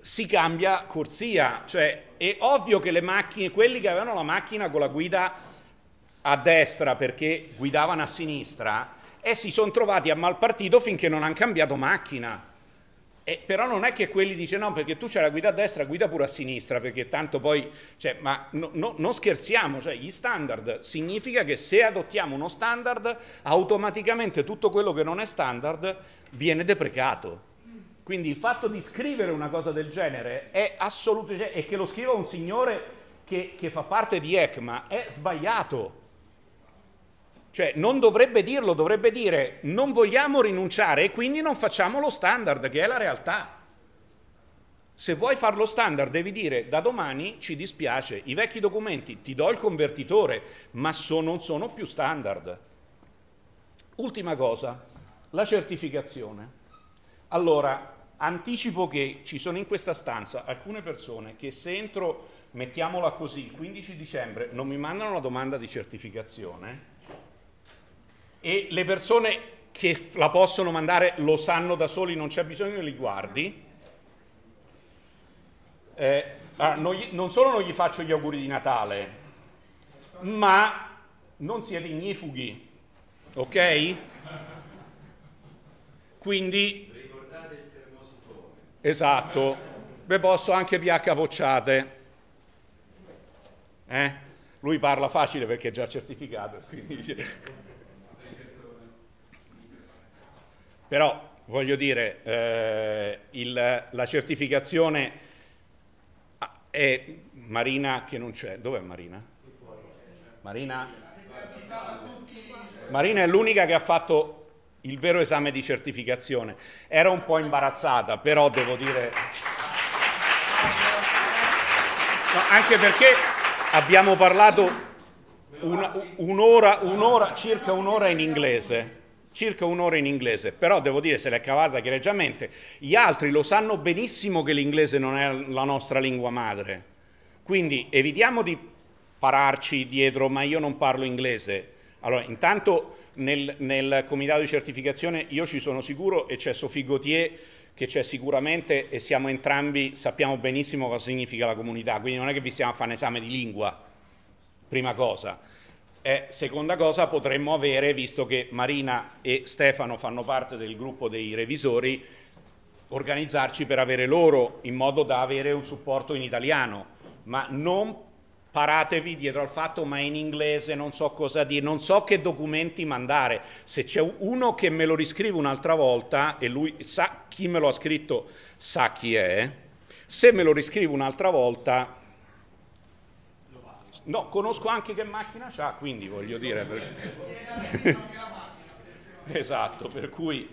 si cambia corsia, cioè è ovvio che le macchine, quelli che avevano la macchina con la guida a destra perché guidavano a sinistra, e si sono trovati a mal partito finché non hanno cambiato macchina. E però non è che quelli dicono no perché tu c'hai la guida a destra, guida pure a sinistra, perché tanto poi, cioè, ma no, no, non scherziamo, cioè, gli standard significa che se adottiamo uno standard, automaticamente tutto quello che non è standard viene deprecato. Quindi il fatto di scrivere una cosa del genere è assolutamente, e che lo scriva un signore che, che fa parte di ECMA, è sbagliato. Cioè non dovrebbe dirlo, dovrebbe dire non vogliamo rinunciare e quindi non facciamo lo standard, che è la realtà. Se vuoi farlo standard devi dire da domani ci dispiace, i vecchi documenti ti do il convertitore, ma so, non sono più standard. Ultima cosa, la certificazione. Allora, Anticipo che ci sono in questa stanza alcune persone che se entro, mettiamola così, il 15 dicembre non mi mandano la domanda di certificazione e le persone che la possono mandare lo sanno da soli, non c'è bisogno che li guardi. Eh, non, gli, non solo non gli faccio gli auguri di Natale, ma non siete ignifughi, ok? Quindi Esatto, beh posso anche pH bocciate. Eh? Lui parla facile perché è già certificato. Quindi... Però voglio dire, eh, il, la certificazione è Marina che non c'è. Dov'è Marina? Marina? Marina è l'unica che ha fatto il vero esame di certificazione. Era un po' imbarazzata, però devo dire... No, anche perché abbiamo parlato un'ora, un'ora, circa un'ora in inglese circa un'ora in inglese, però devo dire se l'è cavata egregiamente. Gli altri lo sanno benissimo che l'inglese non è la nostra lingua madre, quindi evitiamo di pararci dietro ma io non parlo inglese. Allora, intanto nel, nel, comitato di certificazione io ci sono sicuro e c'è Sophie Gauthier che c'è sicuramente e siamo entrambi, sappiamo benissimo cosa significa la comunità, quindi non è che vi stiamo a fare un esame di lingua, prima cosa. E seconda cosa, potremmo avere, visto che Marina e Stefano fanno parte del gruppo dei revisori, organizzarci per avere loro in modo da avere un supporto in italiano, ma non paratevi dietro al fatto ma in inglese non so cosa dire, non so che documenti mandare, se c'è uno che me lo riscrive un'altra volta e lui sa chi me lo ha scritto, sa chi è, se me lo riscrive un'altra volta, no, conosco anche che macchina c'ha, quindi voglio dire... Per... esatto, per cui...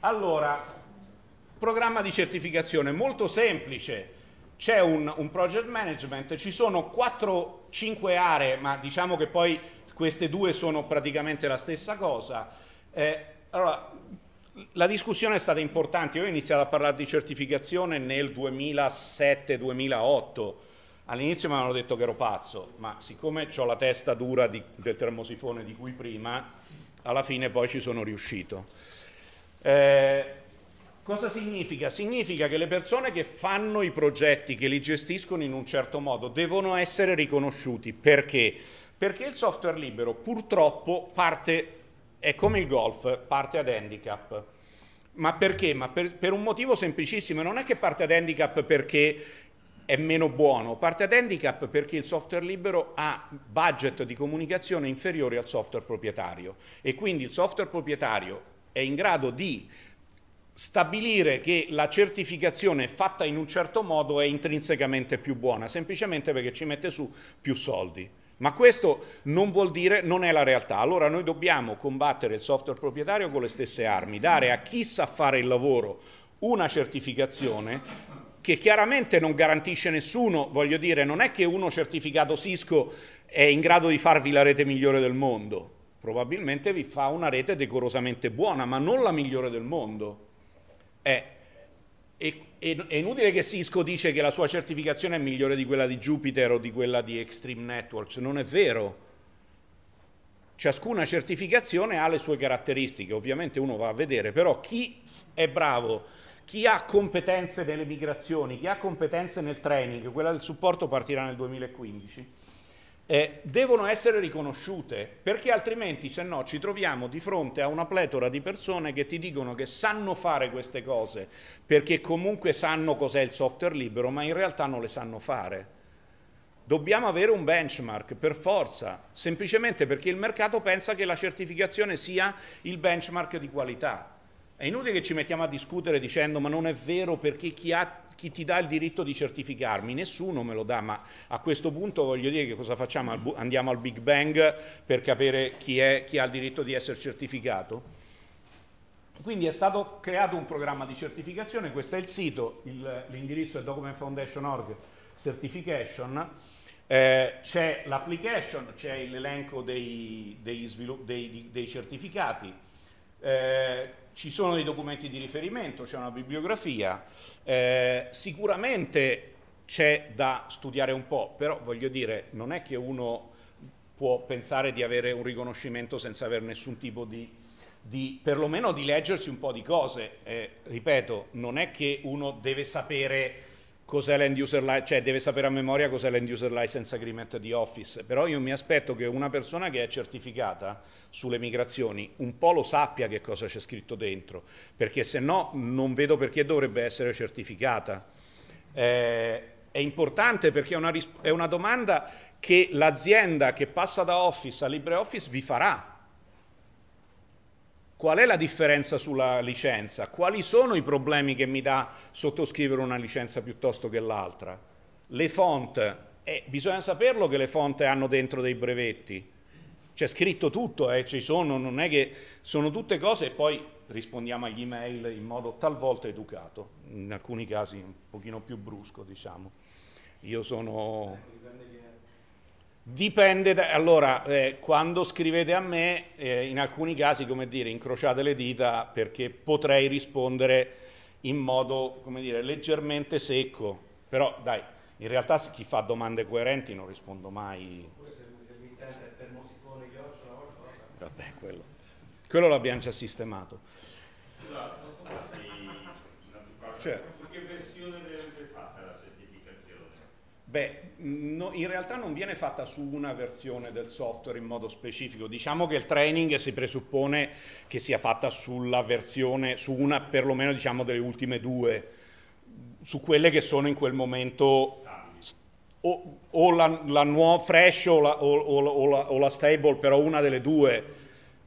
Allora, programma di certificazione molto semplice, c'è un, un, project management, ci sono 4-5 aree, ma diciamo che poi queste due sono praticamente la stessa cosa. Eh, allora, la discussione è stata importante, io ho iniziato a parlare di certificazione nel 2007-2008, all'inizio mi hanno detto che ero pazzo, ma siccome ho la testa dura di, del termosifone di cui prima, alla fine poi ci sono riuscito. Eh, cosa significa? Significa che le persone che fanno i progetti, che li gestiscono in un certo modo, devono essere riconosciuti. Perché? Perché il software libero purtroppo parte, è come il golf, parte ad handicap. Ma perché? Ma per, per un motivo semplicissimo, non è che parte ad handicap perché è meno buono, parte ad handicap perché il software libero ha budget di comunicazione inferiori al software proprietario e quindi il software proprietario è in grado di stabilire che la certificazione fatta in un certo modo è intrinsecamente più buona, semplicemente perché ci mette su più soldi. Ma questo non vuol dire, non è la realtà. Allora noi dobbiamo combattere il software proprietario con le stesse armi, dare a chi sa fare il lavoro una certificazione che chiaramente non garantisce nessuno, voglio dire, non è che uno certificato Cisco è in grado di farvi la rete migliore del mondo, probabilmente vi fa una rete decorosamente buona, ma non la migliore del mondo. È, è, è, inutile che Cisco dice che la sua certificazione è migliore di quella di Jupiter o di quella di Extreme Networks, non è vero. Ciascuna certificazione ha le sue caratteristiche, ovviamente uno va a vedere, però chi è bravo chi ha competenze nelle migrazioni, chi ha competenze nel training, quella del supporto partirà nel 2015, eh, devono essere riconosciute, perché altrimenti se no ci troviamo di fronte a una pletora di persone che ti dicono che sanno fare queste cose, perché comunque sanno cos'è il software libero, ma in realtà non le sanno fare. Dobbiamo avere un benchmark per forza, semplicemente perché il mercato pensa che la certificazione sia il benchmark di qualità. È inutile che ci mettiamo a discutere dicendo ma non è vero perché chi, ha, chi, ti dà il diritto di certificarmi? Nessuno me lo dà, ma a questo punto voglio dire che cosa facciamo? Andiamo al Big Bang per capire chi, è, chi ha il diritto di essere certificato? Quindi è stato creato un programma di certificazione, questo è il sito, l'indirizzo è documentfoundation.org certification, eh, c'è l'application, c'è l'elenco dei, dei, dei, dei certificati, eh, ci sono dei documenti di riferimento, c'è una bibliografia, eh, sicuramente c'è da studiare un po', però voglio dire, non è che uno può pensare di avere un riconoscimento senza avere nessun tipo di, di perlomeno di leggersi un po' di cose. Eh, ripeto, non è che uno deve sapere cos'è l'end user license, cioè deve sapere a memoria cos'è l'end user license agreement di Office, però io mi aspetto che una persona che è certificata sulle migrazioni un po' lo sappia che cosa c'è scritto dentro, perché se no non vedo perché dovrebbe essere certificata. Eh, è importante perché è una, è una domanda che l'azienda che passa da Office a LibreOffice vi farà, Qual è la differenza sulla licenza? Quali sono i problemi che mi dà sottoscrivere una licenza piuttosto che l'altra? Le font, eh, bisogna saperlo che le font hanno dentro dei brevetti. C'è scritto tutto, eh, ci sono, non è che sono tutte cose e poi rispondiamo agli email in modo talvolta educato, in alcuni casi un pochino più brusco, diciamo. Io sono Dipende, da, allora, eh, quando scrivete a me, eh, in alcuni casi, come dire, incrociate le dita perché potrei rispondere in modo, come dire, leggermente secco, però dai, in realtà chi fa domande coerenti non rispondo mai. Vabbè, quello, quello l'abbiamo già sistemato. Certo. Su che versione deve fatta la certificazione? Beh, no, in realtà non viene fatta su una versione del software in modo specifico. Diciamo che il training si presuppone che sia fatta sulla versione, su una perlomeno diciamo delle ultime due, su quelle che sono in quel momento o, o la, la nuova fresh o la, o, o, la, o la stable, però una delle due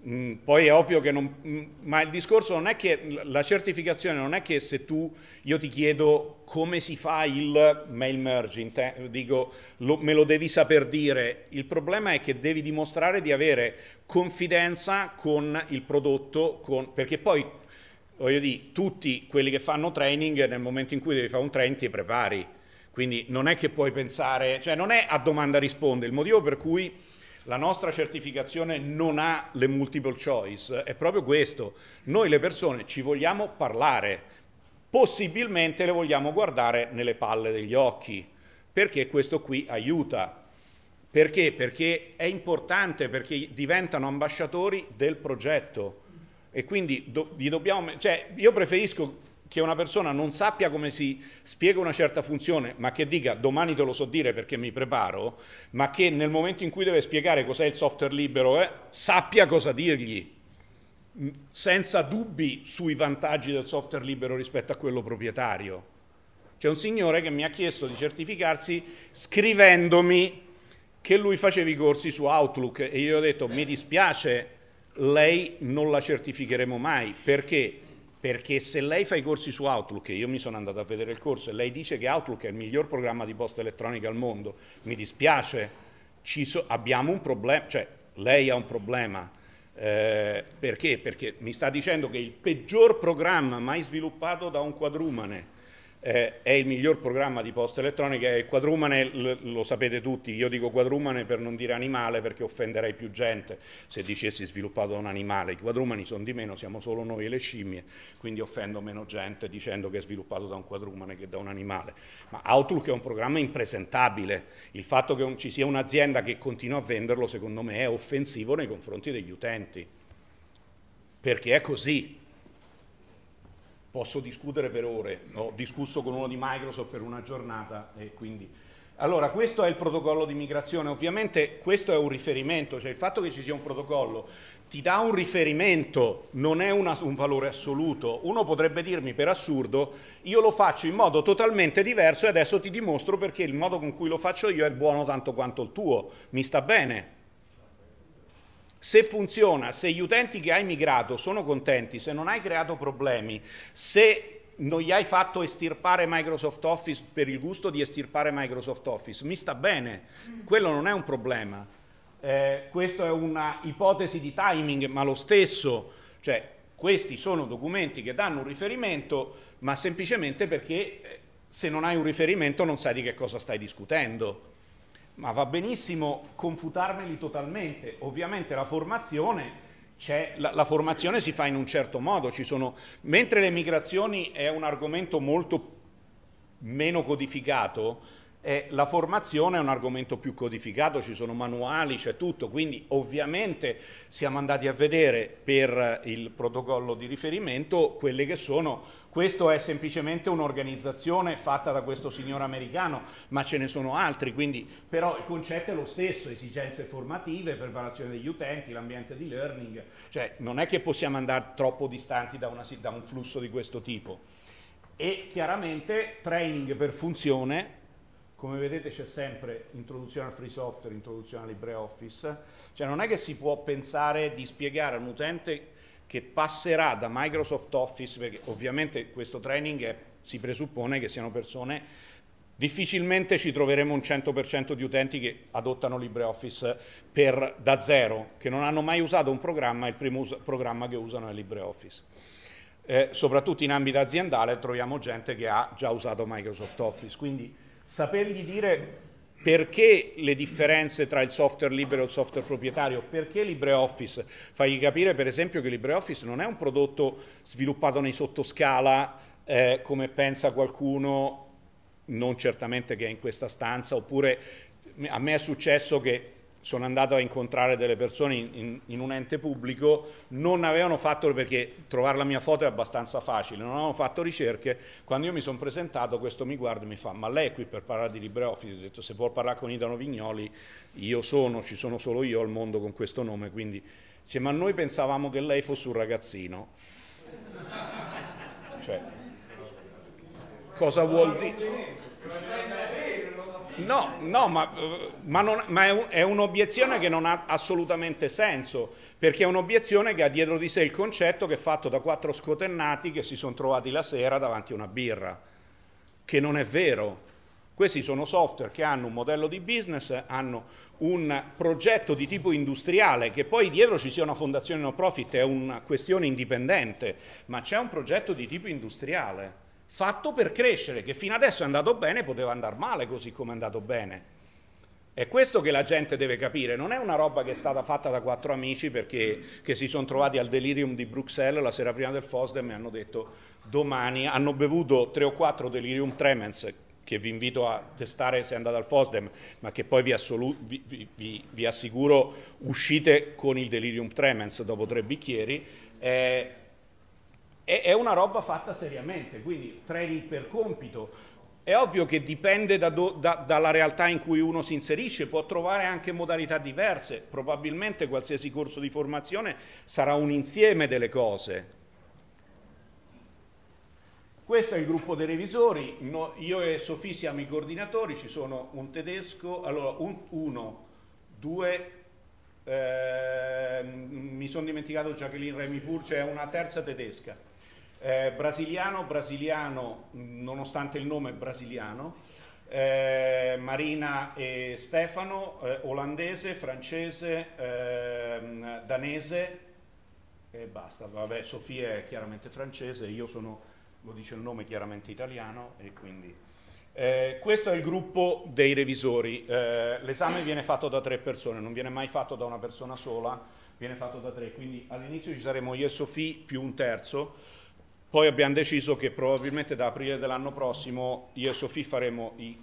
Mm, poi è ovvio che non... Mm, ma il discorso non è che la certificazione non è che se tu, io ti chiedo come si fa il mail merging, dico lo, me lo devi saper dire, il problema è che devi dimostrare di avere confidenza con il prodotto, con, perché poi voglio dire, tutti quelli che fanno training nel momento in cui devi fare un training ti prepari, Quindi non è che puoi pensare, cioè non è a domanda risponde, il motivo per cui la nostra certificazione non ha le multiple choice è proprio questo. Noi le persone ci vogliamo parlare, possibilmente le vogliamo guardare nelle palle degli occhi, perché questo qui aiuta. Perché? Perché è importante, perché diventano ambasciatori del progetto e quindi do, dobbiamo, cioè io preferisco che una persona non sappia come si spiega una certa funzione, ma che dica domani te lo so dire perché mi preparo, ma che nel momento in cui deve spiegare cos'è il software libero eh, sappia cosa dirgli, senza dubbi sui vantaggi del software libero rispetto a quello proprietario. C'è un signore che mi ha chiesto di certificarsi scrivendomi che lui faceva i corsi su Outlook e io ho detto mi dispiace, lei non la certificheremo mai, perché? Perché se lei fa i corsi su Outlook, e io mi sono andato a vedere il corso, e lei dice che Outlook è il miglior programma di posta elettronica al mondo, mi dispiace, so, abbiamo un problema, cioè lei ha un problema, eh, perché? Perché mi sta dicendo che il peggior programma mai sviluppato da un quadrumane eh, è il miglior programma di posta elettronica, il quadrumane lo sapete tutti, io dico quadrumane per non dire animale perché offenderei più gente. Se dicessi sviluppato da un animale, i quadrumani sono di meno, siamo solo noi e le scimmie, quindi offendo meno gente dicendo che è sviluppato da un quadrumane che da un animale. Ma Outlook è un programma impresentabile, il fatto che ci sia un'azienda che continua a venderlo secondo me è offensivo nei confronti degli utenti, perché è così, posso discutere per ore, ho discusso con uno di Microsoft per una giornata e quindi... Allora, questo è il protocollo di migrazione, ovviamente questo è un riferimento, cioè il fatto che ci sia un protocollo ti dà un riferimento, non è una, un valore assoluto. Uno potrebbe dirmi per assurdo, io lo faccio in modo totalmente diverso e adesso ti dimostro perché il modo con cui lo faccio io è buono tanto quanto il tuo, mi sta bene. Se funziona, se gli utenti che hai migrato sono contenti, se non hai creato problemi, se non gli hai fatto estirpare Microsoft Office per il gusto di estirpare Microsoft Office, mi sta bene, quello non è un problema. Eh, questa è una ipotesi di timing, ma lo stesso, cioè questi sono documenti che danno un riferimento, ma semplicemente perché eh, se non hai un riferimento non sai di che cosa stai discutendo ma va benissimo confutarmeli totalmente. Ovviamente la formazione, la, la, formazione si fa in un certo modo, sono, mentre le migrazioni è un argomento molto meno codificato, eh, la formazione è un argomento più codificato, ci sono manuali, c'è tutto, quindi ovviamente siamo andati a vedere per il protocollo di riferimento quelle che sono questo è semplicemente un'organizzazione fatta da questo signor americano, ma ce ne sono altri, quindi, però il concetto è lo stesso, esigenze formative, preparazione degli utenti, l'ambiente di learning, cioè non è che possiamo andare troppo distanti da, una, da un flusso di questo tipo. E chiaramente training per funzione, come vedete c'è sempre introduzione al free software, introduzione al LibreOffice, cioè non è che si può pensare di spiegare a un utente che passerà da Microsoft Office, perché ovviamente questo training è, si presuppone che siano persone difficilmente ci troveremo un 100% di utenti che adottano LibreOffice per, da zero, che non hanno mai usato un programma, il primo programma che usano è LibreOffice. Eh, soprattutto in ambito aziendale troviamo gente che ha già usato Microsoft Office, quindi sapergli dire perché le differenze tra il software libero e il software proprietario? Perché LibreOffice? Fagli capire per esempio che LibreOffice non è un prodotto sviluppato nei sottoscala eh, come pensa qualcuno, non certamente che è in questa stanza, oppure a me è successo che sono andato a incontrare delle persone in, in, un ente pubblico, non avevano fatto, perché trovare la mia foto è abbastanza facile, non avevano fatto ricerche, quando io mi sono presentato questo mi guarda e mi fa, ma lei è qui per parlare di LibreOffice, ho detto se vuol parlare con Italo Vignoli, io sono, ci sono solo io al mondo con questo nome, quindi dice, ma noi pensavamo che lei fosse un ragazzino. Cioè, cosa vuol dire? No, no, ma, ma, non, ma è, un, è un'obiezione che non ha assolutamente senso, perché è un'obiezione che ha dietro di sé il concetto che è fatto da quattro scotennati che si sono trovati la sera davanti a una birra, che non è vero. Questi sono software che hanno un modello di business, hanno un progetto di tipo industriale, che poi dietro ci sia una fondazione no profit è una questione indipendente, ma c'è un progetto di tipo industriale fatto per crescere, che fino adesso è andato bene, poteva andare male così come è andato bene. È questo che la gente deve capire, non è una roba che è stata fatta da quattro amici perché che si sono trovati al delirium di Bruxelles la sera prima del FOSDEM e hanno detto domani, hanno bevuto tre o quattro delirium tremens che vi invito a testare se andate al FOSDEM, ma che poi vi, vi, vi, vi assicuro uscite con il delirium tremens dopo tre bicchieri, eh, è una roba fatta seriamente, quindi training per compito, è ovvio che dipende da do, da, dalla realtà in cui uno si inserisce, può trovare anche modalità diverse, probabilmente qualsiasi corso di formazione sarà un insieme delle cose. Questo è il gruppo dei revisori, no, io e Sofì siamo i coordinatori, ci sono un tedesco, allora un, uno, due, eh, mi sono dimenticato Jacqueline Remipur, c'è una terza tedesca eh, brasiliano, brasiliano, nonostante il nome brasiliano, eh, Marina e Stefano, eh, olandese, francese, ehm, danese e basta. Vabbè, Sofia è chiaramente francese, io sono, lo dice il nome, chiaramente italiano e quindi... Eh, questo è il gruppo dei revisori, eh, l'esame viene fatto da tre persone, non viene mai fatto da una persona sola, viene fatto da tre, quindi all'inizio ci saremo io e Sofì più un terzo, poi abbiamo deciso che probabilmente da aprile dell'anno prossimo io e Sofì faremo i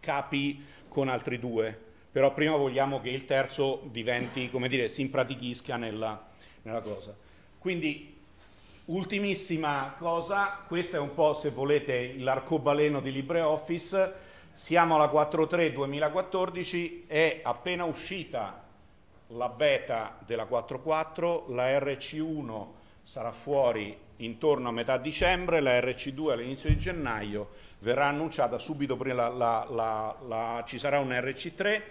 capi con altri due, però prima vogliamo che il terzo diventi, come dire, si impratichisca nella, nella cosa. Quindi, ultimissima cosa, questo è un po', se volete, l'arcobaleno di LibreOffice, siamo alla 4.3 2014, è appena uscita la beta della 4.4, la RC1 sarà fuori intorno a metà dicembre, la RC2 all'inizio di gennaio, verrà annunciata subito prima, la, la, la, ci sarà un RC3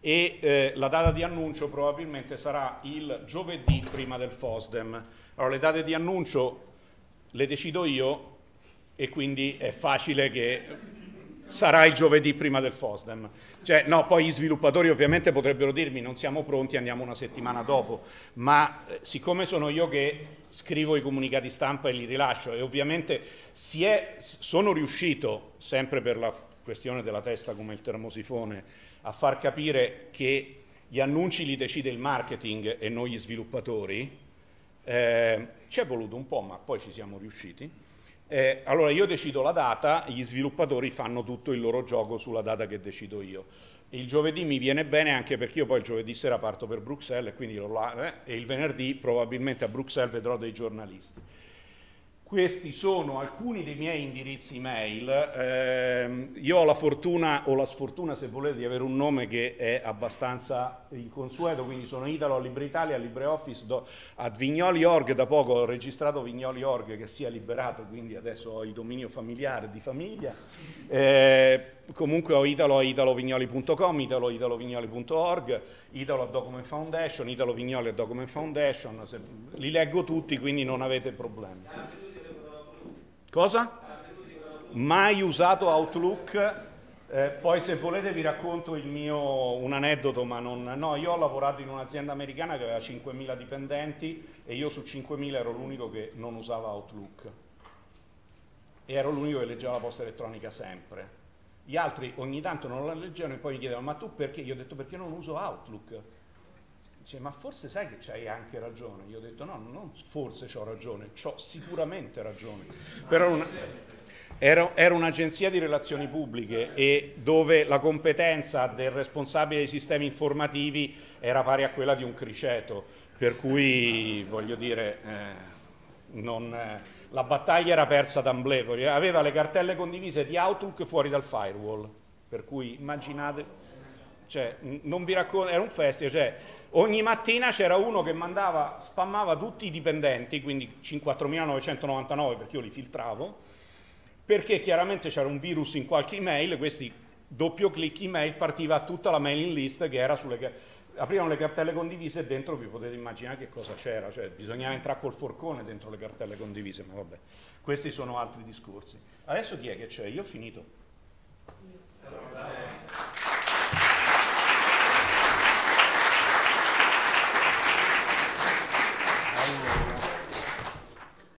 e eh, la data di annuncio probabilmente sarà il giovedì prima del FOSDEM. Allora le date di annuncio le decido io e quindi è facile che sarà il giovedì prima del FOSDEM. Cioè, no, poi gli sviluppatori ovviamente potrebbero dirmi non siamo pronti, andiamo una settimana dopo, ma eh, siccome sono io che scrivo i comunicati stampa e li rilascio e ovviamente è, sono riuscito, sempre per la questione della testa come il termosifone, a far capire che gli annunci li decide il marketing e non gli sviluppatori, eh, ci è voluto un po', ma poi ci siamo riusciti. Eh, allora io decido la data, gli sviluppatori fanno tutto il loro gioco sulla data che decido io. Il giovedì mi viene bene anche perché io poi il giovedì sera parto per Bruxelles e, quindi lo, eh, e il venerdì probabilmente a Bruxelles vedrò dei giornalisti. Questi sono alcuni dei miei indirizzi email. Eh, io ho la fortuna o la sfortuna, se volete, di avere un nome che è abbastanza inconsueto, quindi sono Italo a LibreItalia, a LibreOffice, a Vignoli.org, da poco ho registrato Vignoli.org che sia liberato, quindi adesso ho il dominio familiare di famiglia. Eh, comunque ho Italo a italovignoli.com, italo italovignoli.org, Italo a Document Foundation, Italo Vignoli a Document Foundation, li leggo tutti quindi non avete problemi. Cosa? Mai usato Outlook. Eh, poi se volete vi racconto mio, un aneddoto, ma non, no, io ho lavorato in un'azienda americana che aveva 5.000 dipendenti e io su 5.000 ero l'unico che non usava Outlook e ero l'unico che leggeva la posta elettronica sempre. Gli altri ogni tanto non la leggevano e poi mi chiedevano ma tu perché? Io ho detto perché non uso Outlook. Dice, ma forse sai che c'hai anche ragione. Io ho detto, no, non forse ho ragione, ho sicuramente ragione. Però una, era, era un'agenzia di relazioni pubbliche e dove la competenza del responsabile dei sistemi informativi era pari a quella di un criceto, per cui, voglio dire, eh, non, eh, la battaglia era persa d'amblè, aveva le cartelle condivise di Outlook fuori dal firewall, per cui immaginate, cioè, non vi racconto, era un festival, cioè, Ogni mattina c'era uno che mandava, spammava tutti i dipendenti, quindi 54.999 perché io li filtravo, perché chiaramente c'era un virus in qualche email, questi doppio clic email partiva tutta la mailing list che era sulle aprivano le cartelle condivise e dentro vi potete immaginare che cosa c'era, cioè bisognava entrare col forcone dentro le cartelle condivise, ma vabbè, questi sono altri discorsi. Adesso chi è che c'è? Io ho finito.